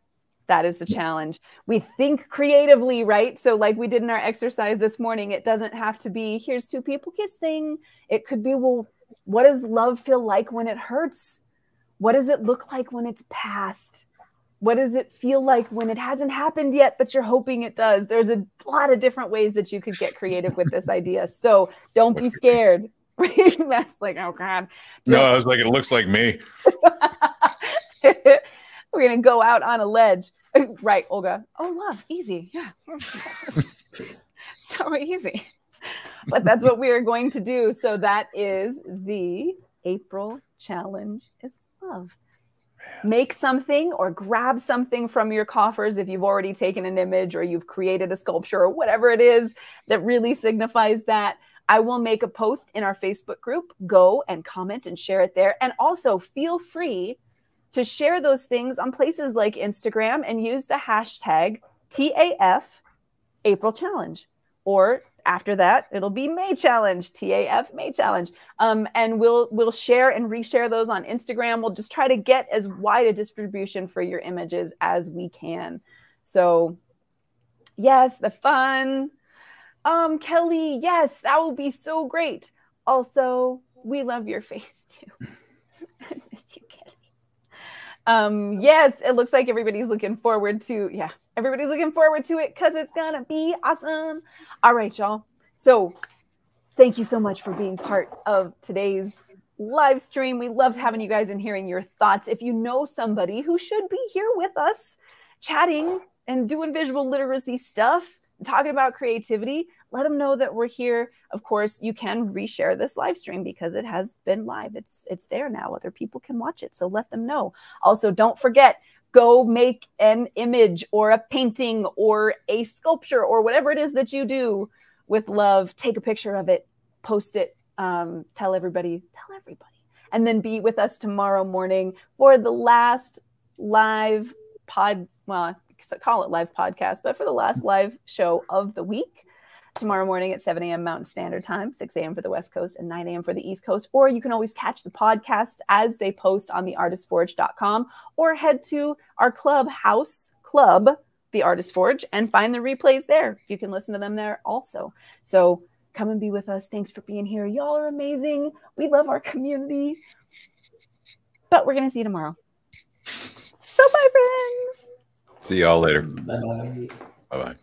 A: that is the challenge. We think creatively, right? So, like we did in our exercise this morning, it doesn't have to be here's two people kissing. It could be, well, what does love feel like when it hurts? What does it look like when it's past? What does it feel like when it hasn't happened yet, but you're hoping it does? There's a lot of different ways that you could get creative with this idea. So, don't be scared. That's like, oh God.
C: No, I was like, it looks like me.
A: We're going to go out on a ledge. right, Olga. Oh, love, easy. Yeah. so easy. But that's what we are going to do. So that is the April challenge is love. Make something or grab something from your coffers if you've already taken an image or you've created a sculpture or whatever it is that really signifies that. I will make a post in our Facebook group. Go and comment and share it there. And also feel free to share those things on places like Instagram and use the hashtag TAF April Challenge. Or after that, it'll be May Challenge, TAF May Challenge. Um, and we'll we'll share and reshare those on Instagram. We'll just try to get as wide a distribution for your images as we can. So yes, the fun. Um, Kelly, yes, that will be so great. Also, we love your face too. you, Um, yes, it looks like everybody's looking forward to, yeah, everybody's looking forward to it because it's gonna be awesome. All right, y'all. So thank you so much for being part of today's live stream. We loved having you guys and hearing your thoughts. If you know somebody who should be here with us chatting and doing visual literacy stuff, talking about creativity, let them know that we're here. Of course, you can reshare this live stream because it has been live. It's it's there now. Other people can watch it. So let them know. Also, don't forget go make an image or a painting or a sculpture or whatever it is that you do with love. Take a picture of it, post it, um, tell everybody, tell everybody, and then be with us tomorrow morning for the last live pod. Well, call it live podcast, but for the last live show of the week tomorrow morning at 7 a.m. Mountain Standard Time, 6 a.m. for the West Coast, and 9 a.m. for the East Coast. Or you can always catch the podcast as they post on theartistforge.com or head to our clubhouse club, The Artist Forge, and find the replays there. You can listen to them there also. So come and be with us. Thanks for being here. Y'all are amazing. We love our community. But we're going to see you tomorrow. So, bye, friends.
C: See y'all later.
B: Bye bye.
C: Bye bye.